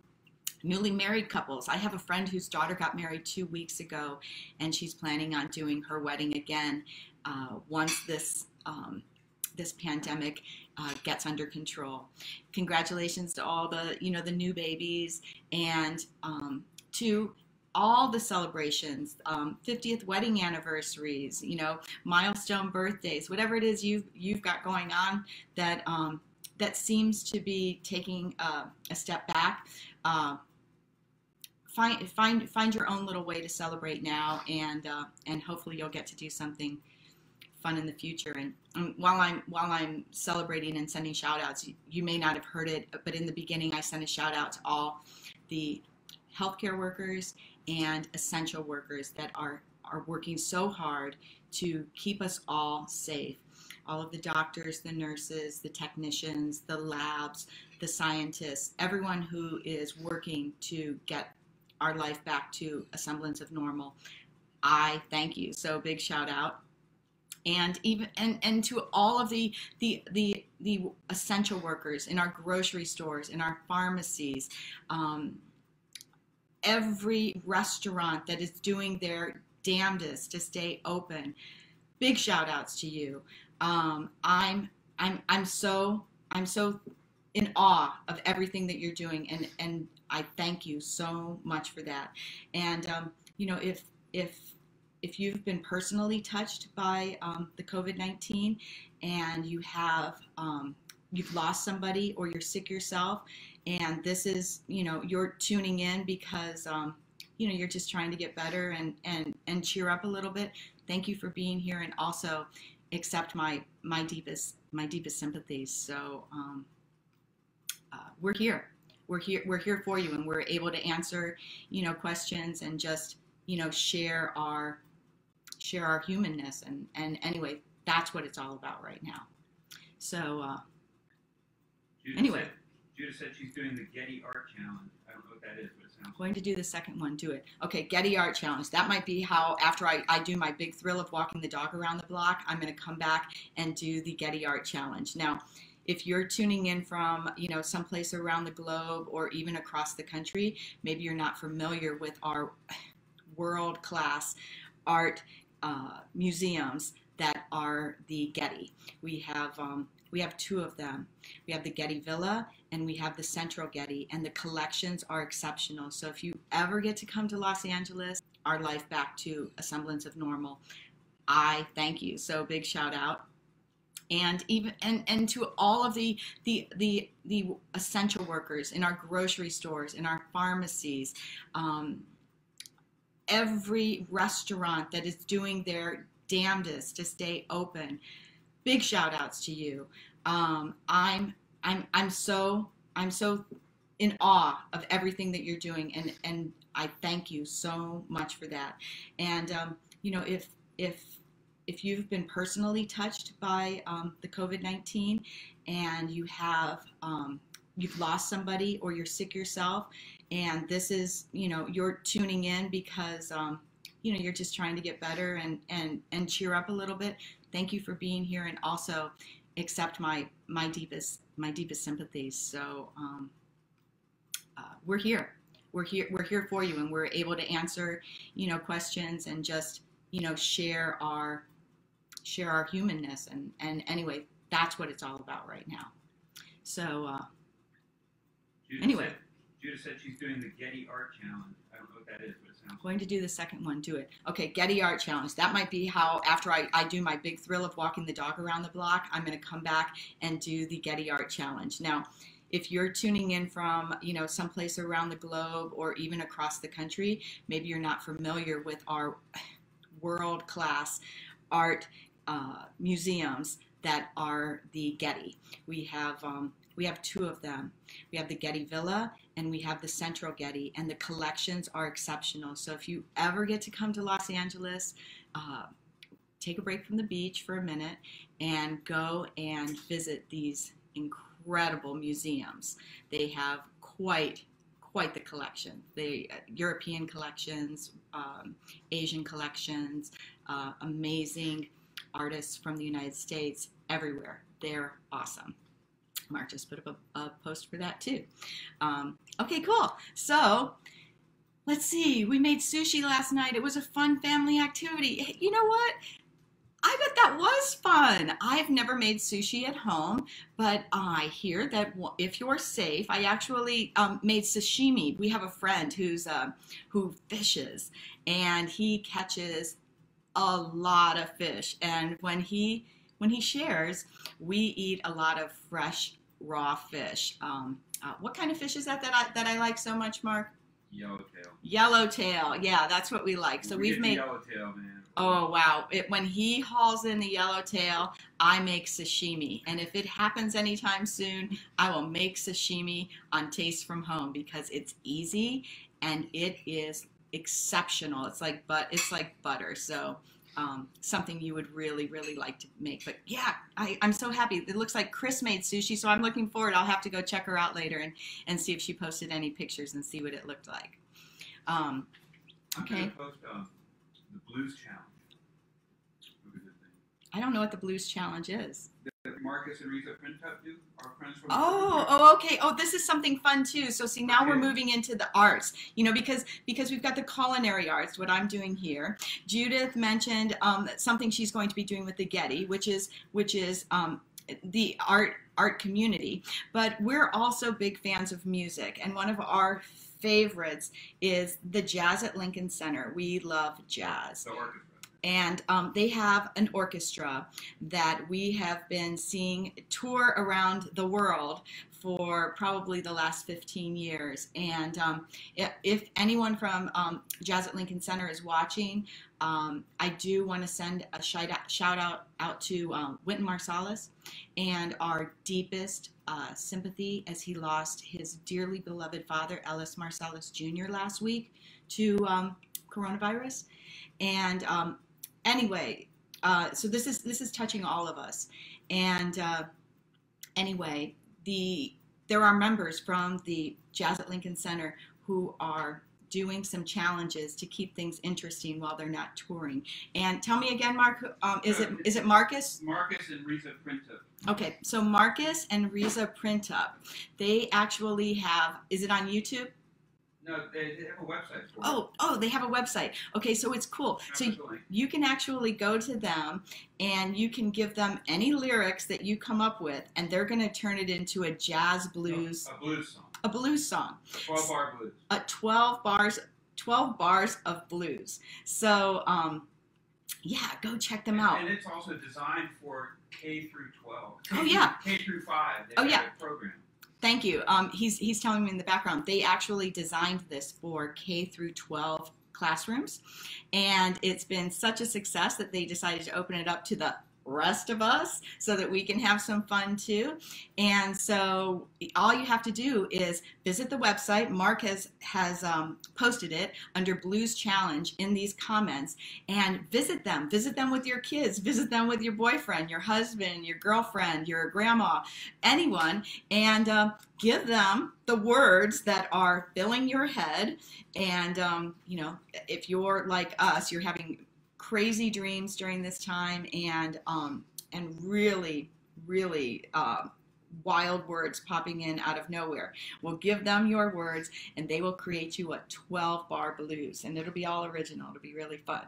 newly married couples. I have a friend whose daughter got married two weeks ago, and she's planning on doing her wedding again uh, once this um, this pandemic uh, gets under control. Congratulations to all the you know the new babies and um, to all the celebrations, um, 50th wedding anniversaries, you know, milestone birthdays, whatever it is you've you've got going on that um, that seems to be taking uh, a step back. Uh, find find find your own little way to celebrate now, and uh, and hopefully you'll get to do something fun in the future. And um, while I'm while I'm celebrating and sending shout outs, you, you may not have heard it, but in the beginning I sent a shout out to all the healthcare workers and essential workers that are are working so hard to keep us all safe. All of the doctors, the nurses, the technicians, the labs, the scientists, everyone who is working to get our life back to a semblance of normal. I thank you. So big shout out and even and and to all of the the the the essential workers in our grocery stores in our pharmacies um, every restaurant that is doing their damnedest to stay open big shout outs to you. Um, i'm i'm i'm so i'm so in awe of everything that you're doing and and i thank you so much for that. And um, you know if if if you've been personally touched by um, the COVID 19 and you have um, you've lost somebody or you're sick yourself and this is you know you're tuning in because um, you know you're just trying to get better and and and cheer up a little bit. Thank you for being here, and also accept my my deepest my deepest sympathies. So um, uh, we're here. We're here. We're here for you, and we're able to answer you know questions and just you know share our share our humanness and and anyway that's what it's all about right now. So uh, Anyway. said, Judith said she's doing the Getty Art Challenge. I don't know what that is, but it sounds. going to do the second one. Do it. Okay, Getty Art Challenge. That might be how after I, I do my big thrill of walking the dog around the block, I'm going to come back and do the Getty Art Challenge. Now, if you're tuning in from you know someplace around the globe or even across the country, maybe you're not familiar with our world class art uh, museums that are the Getty. We have um, we have two of them. We have the Getty Villa and we have the Central Getty, and the collections are exceptional. So if you ever get to come to Los Angeles, our life back to a semblance of normal, I thank you. So big shout out. And even and, and to all of the, the the the essential workers in our grocery stores, in our pharmacies, um, every restaurant that is doing their damnedest to stay open. Big shout outs to you. Um, I'm I'm I'm so I'm so in awe of everything that you're doing, and and I thank you so much for that. And um, you know, if if if you've been personally touched by um, the COVID nineteen, and you have um, you've lost somebody or you're sick yourself, and this is you know you're tuning in because um, you know you're just trying to get better and and and cheer up a little bit. Thank you for being here, and also accept my my deepest my deepest sympathies. So um, uh, we're here. We're here. We're here for you, and we're able to answer you know questions and just you know share our share our humanness. And and anyway, that's what it's all about right now. So uh, Anyway. Judith said she's doing the Getty Art Challenge. I don't know what that is, but it sounds. going to do the second one. Do it. Okay, Getty Art Challenge. That might be how after I, I do my big thrill of walking the dog around the block, I'm going to come back and do the Getty Art Challenge. Now, if you're tuning in from you know someplace around the globe or even across the country, maybe you're not familiar with our world class art uh, museums that are the Getty. We have um, we have two of them. We have the Getty Villa and we have the Central Getty, and the collections are exceptional. So if you ever get to come to Los Angeles, uh, take a break from the beach for a minute and go and visit these incredible museums. They have quite quite the collection. The uh, European collections, um, Asian collections, uh, amazing artists from the United States everywhere. They're awesome. Mark just put up a, a post for that too. Um, okay, cool. So let's see. We made sushi last night. It was a fun family activity. You know what? I bet that was fun. I've never made sushi at home, but I hear that if you're safe, I actually um, made sashimi. We have a friend who's uh, who fishes, and he catches a lot of fish. And when he when he shares, we eat a lot of fresh raw fish. Um, uh, what kind of fish is that that I, that I like so much, Mark? Yellowtail. Yellowtail. Yeah, that's what we like. So We we've made. yellowtail, man. Oh wow! It, when he hauls in the yellowtail, I make sashimi, and if it happens anytime soon, I will make sashimi on Taste from Home because it's easy and it is exceptional. It's like but it's like butter, so um, something you would really really like to make. But yeah, I, I'm so happy. It looks like Chris made sushi, so I'm looking forward. I'll have to go check her out later and and see if she posted any pictures and see what it looked like. Um, I'm Okay. post um, the Blues Challenge. What was the thing? I don't know what the Blues Challenge is. Marcus and Riza Printup do. Our friends from. Oh, oh, okay. Oh, this is something fun too. So see, now we're moving into the arts. You know, because because we've got the culinary arts. What I'm doing here. Judith mentioned um, something she's going to be doing with the Getty, which is which is um, the art art community. But we're also big fans of music, and one of our favorites is the jazz at Lincoln Center. We love jazz. The orchestra. And um, they have an orchestra that we have been seeing tour around the world for probably the last 15 years. And um, if, anyone from um, Jazz at Lincoln Center is watching, um, I do want to send a shout out, shout out, out to um, Wynton Marsalis and our deepest uh, sympathy as he lost his dearly beloved father, Ellis Marsalis Jr., last week to um, coronavirus. And um, anyway, uh, so this is this is touching all of us. And uh, anyway, the there are members from the Jazz at Lincoln Center who are doing some challenges to keep things interesting while they're not touring. And tell me again, Mark, um, is it is it Marcus? Marcus and Riza Printup. Okay, so Marcus and Riza Printup, they actually have. Is it on YouTube? No, they, they have a website. For oh, oh, they have a website. Okay, so it's cool. So you can actually go to them and you can give them any lyrics that you come up with, and they're going to turn it into a jazz blues. a blues song. A blues song. Twelve bar blues. A twelve bars, twelve bars of blues. So, um, yeah, go check them and, out. And it's also designed for K through twelve. K oh yeah. K through five. oh yeah. Program. Thank you. Um, he's he's telling me in the background they actually designed this for K through 12 classrooms, and it's been such a success that they decided to open it up to the rest of us so that we can have some fun too. And so all you have to do is visit the website. Mark has, has um, posted it under Blues Challenge in these comments and visit them. Visit them with your kids, visit them with your boyfriend, your husband, your girlfriend, your grandma, anyone, and uh, give them the words that are filling your head. And, um, you know, if you're like us, you're having crazy dreams during this time and um, and really really uh, wild words popping in out of nowhere. We'll give them your words and they will create you a 12 bar blues and it'll be all original. It'll be really fun.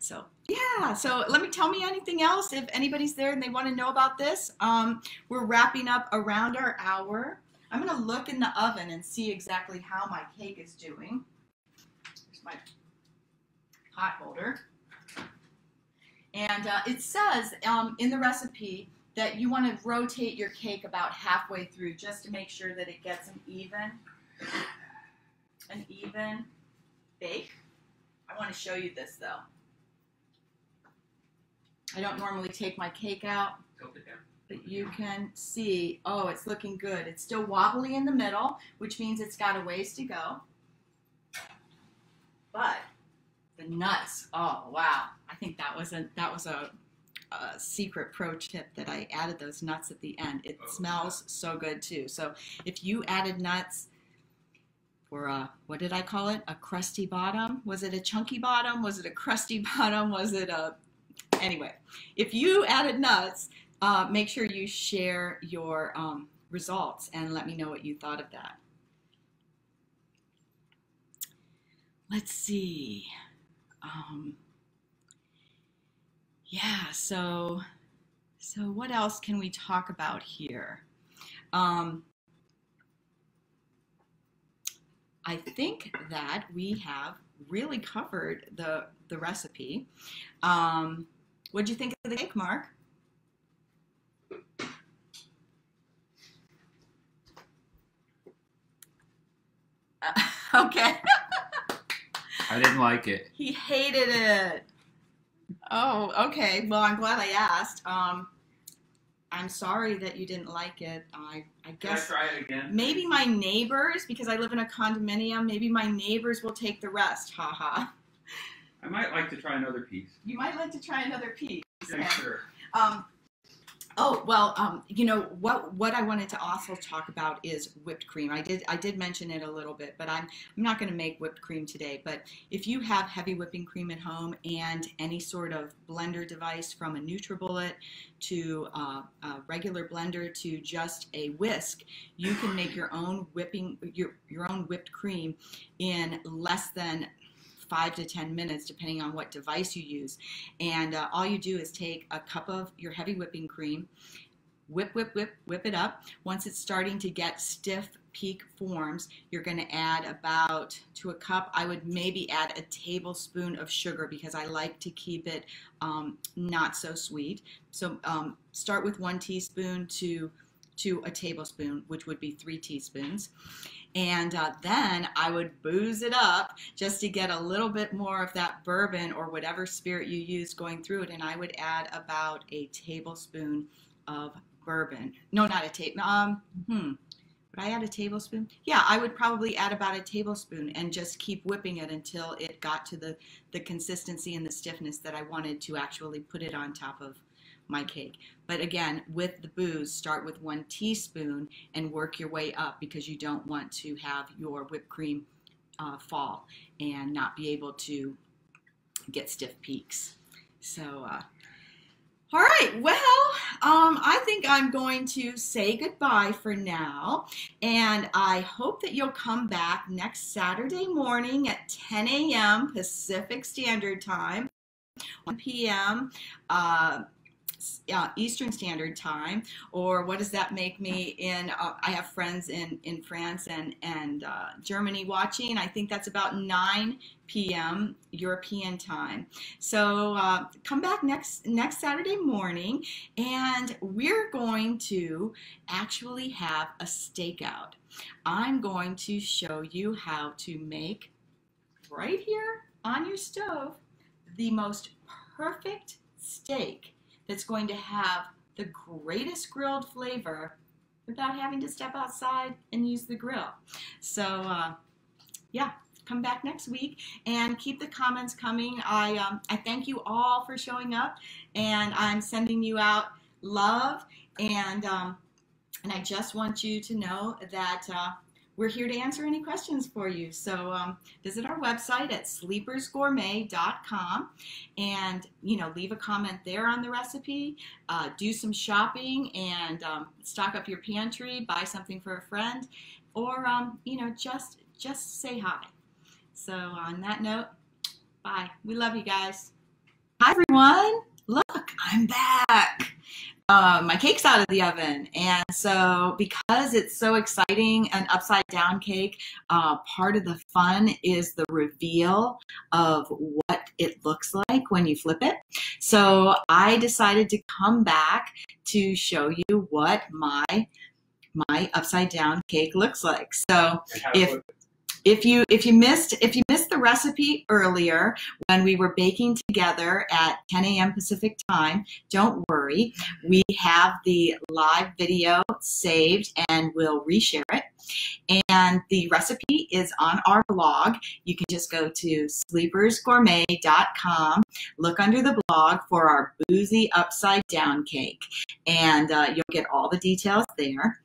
So yeah, so let me tell me anything else if anybody's there and they want to know about this. Um, we're wrapping up around our hour. I'm going to look in the oven and see exactly how my cake is doing. Here's my pot holder. And uh, it says um, in the recipe that you want to rotate your cake about halfway through just to make sure that it gets an even, an even bake. I want to show you this though. I don't normally take my cake out, but you can see, oh, it's looking good. It's still wobbly in the middle, which means it's got a ways to go. But the nuts, oh wow, I think that was a that was a, a secret pro tip that I added those nuts at the end. It oh, smells so good too. So if you added nuts for a what did I call it? A crusty bottom? Was it a chunky bottom? Was it a crusty bottom? Was it a anyway? If you added nuts, uh, make sure you share your um, results and let me know what you thought of that. Let's see. Um, yeah, so so what else can we talk about here? Um, I think that we have really covered the the recipe. Um, what do you think of the cake, Mark? Uh, okay. I didn't like it. He hated it. Oh, okay. Well, I'm glad I asked. Um, I'm sorry that you didn't like it. I, I guess. Can I try it again? Maybe my neighbors, because I live in a condominium, maybe my neighbors will take the rest. Ha ha. I might like to try another piece. You might like to try another piece. Yeah, sure. Um, Oh well, um, you know what? What I wanted to also talk about is whipped cream. I did I did mention it a little bit, but I'm I'm not going to make whipped cream today. But if you have heavy whipping cream at home and any sort of blender device, from a NutriBullet to uh, a regular blender to just a whisk, you can make your own whipping your your own whipped cream in less than five to 10 minutes, depending on what device you use. And uh, all you do is take a cup of your heavy whipping cream, whip, whip, whip, whip it up. Once it's starting to get stiff peak forms, you're going to add about to a cup. I would maybe add a tablespoon of sugar because I like to keep it um, not so sweet. So um, start with one teaspoon to to a tablespoon, which would be three teaspoons. And uh, then I would booze it up just to get a little bit more of that bourbon or whatever spirit you use going through it. And I would add about a tablespoon of bourbon. No, not a tape. Um, hmm. Would I add a tablespoon? Yeah, I would probably add about a tablespoon and just keep whipping it until it got to the, the consistency and the stiffness that I wanted to actually put it on top of my cake. But again, with the booze, start with one teaspoon and work your way up because you don't want to have your whipped cream uh, fall and not be able to get stiff peaks. So, uh, all right, well, um, I think I'm going to say goodbye for now, and I hope that you'll come back next Saturday morning at 10 a.m. Pacific Standard Time, 1 p.m. Uh, uh, Eastern Standard Time, or what does that make me in? Uh, I have friends in, in France and, and uh, Germany watching. I think that's about 9 p.m. European time. So uh, come back next next Saturday morning, and we're going to actually have a stakeout. I'm going to show you how to make right here on your stove the most perfect steak that's going to have the greatest grilled flavor without having to step outside and use the grill. So, uh, yeah, come back next week and keep the comments coming. I, um, I thank you all for showing up, and I'm sending you out love, and, um, and I just want you to know that uh, we're here to answer any questions for you. So um, visit our website at sleepersgourmet.com and you know leave a comment there on the recipe. Uh, do some shopping and um, stock up your pantry. Buy something for a friend, or um, you know just just say hi. So on that note, bye. We love you guys. Hi everyone. Look, I'm back uh, my cake's out of the oven. And so, because it's so exciting, an upside down cake, uh, part of the fun is the reveal of what it looks like when you flip it. So, I decided to come back to show you what my my upside down cake looks like. So, if if you if you missed if you missed the recipe earlier when we were baking together at 10 a.m. Pacific time, don't worry. We have the live video saved and we'll reshare it. And the recipe is on our blog. You can just go to sleepersgourmet.com, look under the blog for our boozy upside down cake, and uh, you'll get all the details there.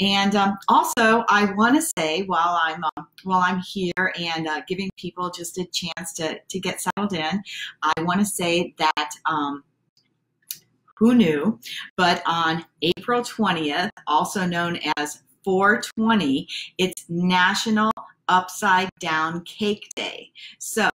And um, also, I want to say while I'm uh, while I'm here and uh, giving people just a chance to to get settled in, I want to say that. Um, who knew? But on April 20th, also known as 420, it's National Upside Down Cake Day. So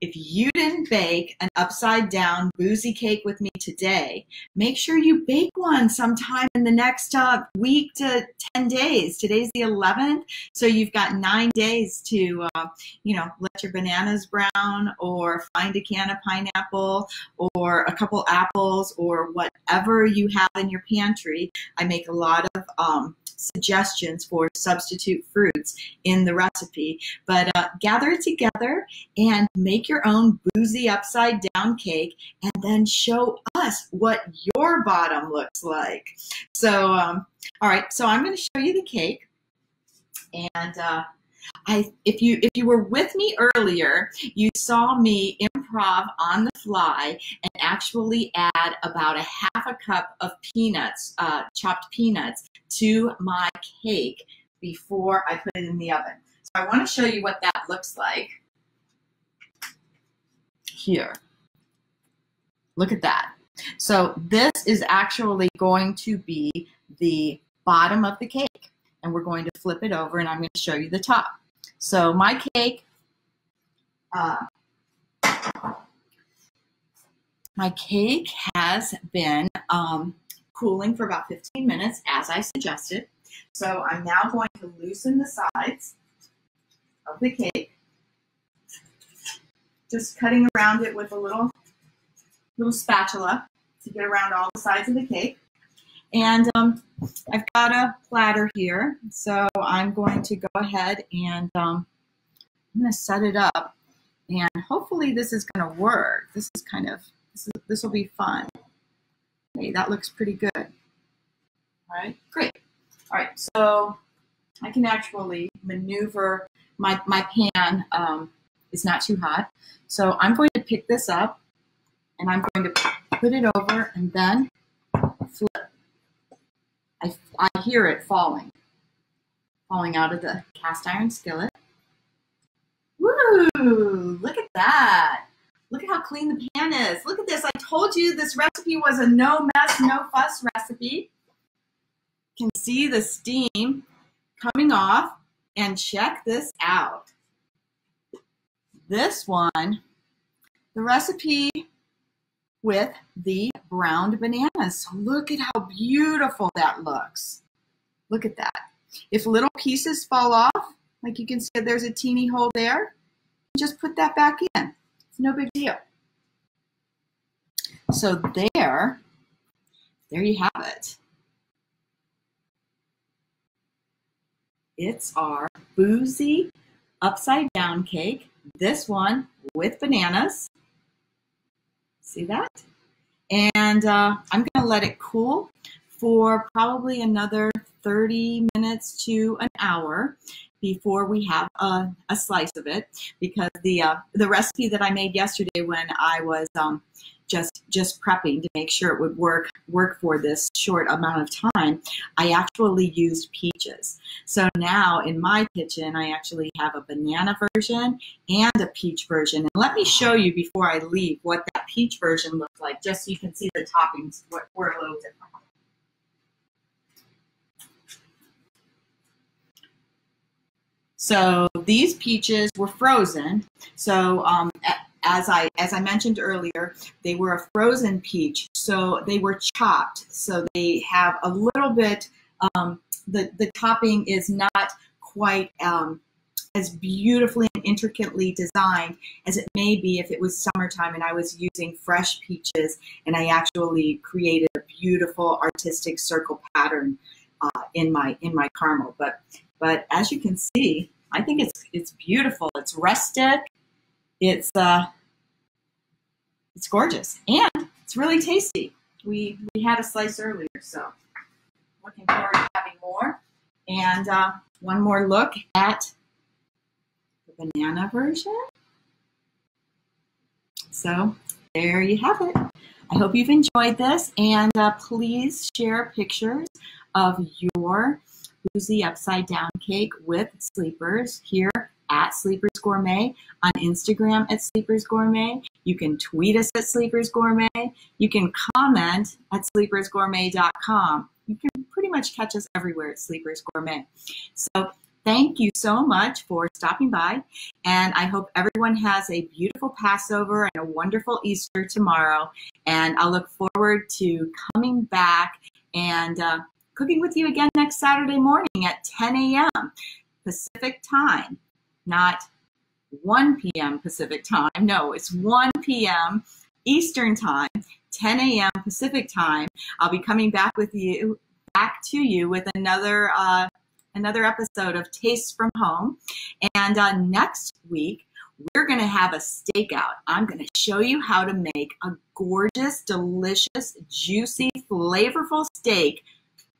if you didn't bake an upside down boozy cake with me today, make sure you bake one sometime in the next uh, week to 10 days. Today's the 11th, so you've got nine days to, uh, you know, let your bananas brown or find a can of pineapple or a couple apples or whatever you have in your pantry. I make a lot of um, suggestions for substitute fruits in the recipe. But uh, gather it together and make your own boozy upside down cake and then show us what your bottom looks like. So, um, all right, so I'm going to show you the cake. And uh, I, if you if you were with me earlier, you saw me improv on the fly and actually add about a half a cup of peanuts, uh, chopped peanuts, to my cake before I put it in the oven. So I want to show you what that looks like here. Look at that. So this is actually going to be the bottom of the cake. And we're going to flip it over and I'm going to show you the top. So my cake, uh, my cake has been um, cooling for about 15 minutes as I suggested. So I'm now going to loosen the sides of the cake. Just cutting around it with a little, little spatula to get around all the sides of the cake. And um, I've got a platter here, so I'm going to go ahead and um, I'm going to set it up. And hopefully this is going to work. This is kind of, this, this will be fun. Okay, that looks pretty good. All right, great. All right, so I can actually maneuver, my, my pan um, is not too hot. So I'm going to pick this up and I'm going to put it over and then flip. I, I hear it falling, falling out of the cast iron skillet. Woo! Look at that. Look at how clean the pan is. Look at this. I told you this recipe was a no mess, no fuss recipe. You can see the steam coming off and check this out. This one, the recipe with the browned bananas. So look at how beautiful that looks. Look at that. If little pieces fall off, like you can see there's a teeny hole there, just put that back in. It's no big deal. So there, there you have it. It's our boozy upside down cake. This one with bananas. See that? And uh, I'm going to let it cool for probably another 30 minutes to an hour before we have a, a slice of it because the uh, the recipe that I made yesterday when I was um, just just prepping to make sure it would work work for this short amount of time, I actually used peaches. So now in my kitchen, I actually have a banana version and a peach version. And let me show you before I leave what that peach version looks like, just so you can see the toppings what were a little different. So these peaches were frozen. So um, as I as I mentioned earlier, they were a frozen peach, so they were chopped. So they have a little bit. Um, the the topping is not quite um, as beautifully and intricately designed as it may be if it was summertime and I was using fresh peaches and I actually created a beautiful artistic circle pattern uh, in my in my caramel. But but as you can see, I think it's it's beautiful. It's rustic. It's uh, it's gorgeous and it's really tasty. We we had a slice earlier, so looking forward to having more. And uh, one more look at the banana version. So there you have it. I hope you've enjoyed this, and uh, please share pictures of your boozy upside down cake with sleepers here at Sleepers Gourmet, on Instagram at Sleepers Gourmet. You can tweet us at Sleepers Gourmet. You can comment at sleepersgourmet.com. You can pretty much catch us everywhere at Sleepers Gourmet. So thank you so much for stopping by, and I hope everyone has a beautiful Passover and a wonderful Easter tomorrow. And I'll look forward to coming back and uh, cooking with you again next Saturday morning at 10 a.m. Pacific time, not 1 p.m. Pacific time. No, it's 1 p.m. Eastern time, 10 a.m. Pacific time. I'll be coming back with you, back to you with another uh, another episode of Tastes from Home. And uh, next week we're going to have a stakeout. I'm going to show you how to make a gorgeous, delicious, juicy, flavorful steak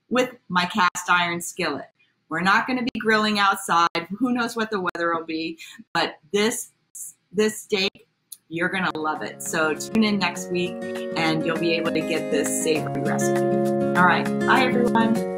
with my cast iron skillet. We're not going to be grilling outside. Who knows what the weather will be, but this this steak you're going to love it. So tune in next week and you'll be able to get this savory recipe. All right. Bye everyone.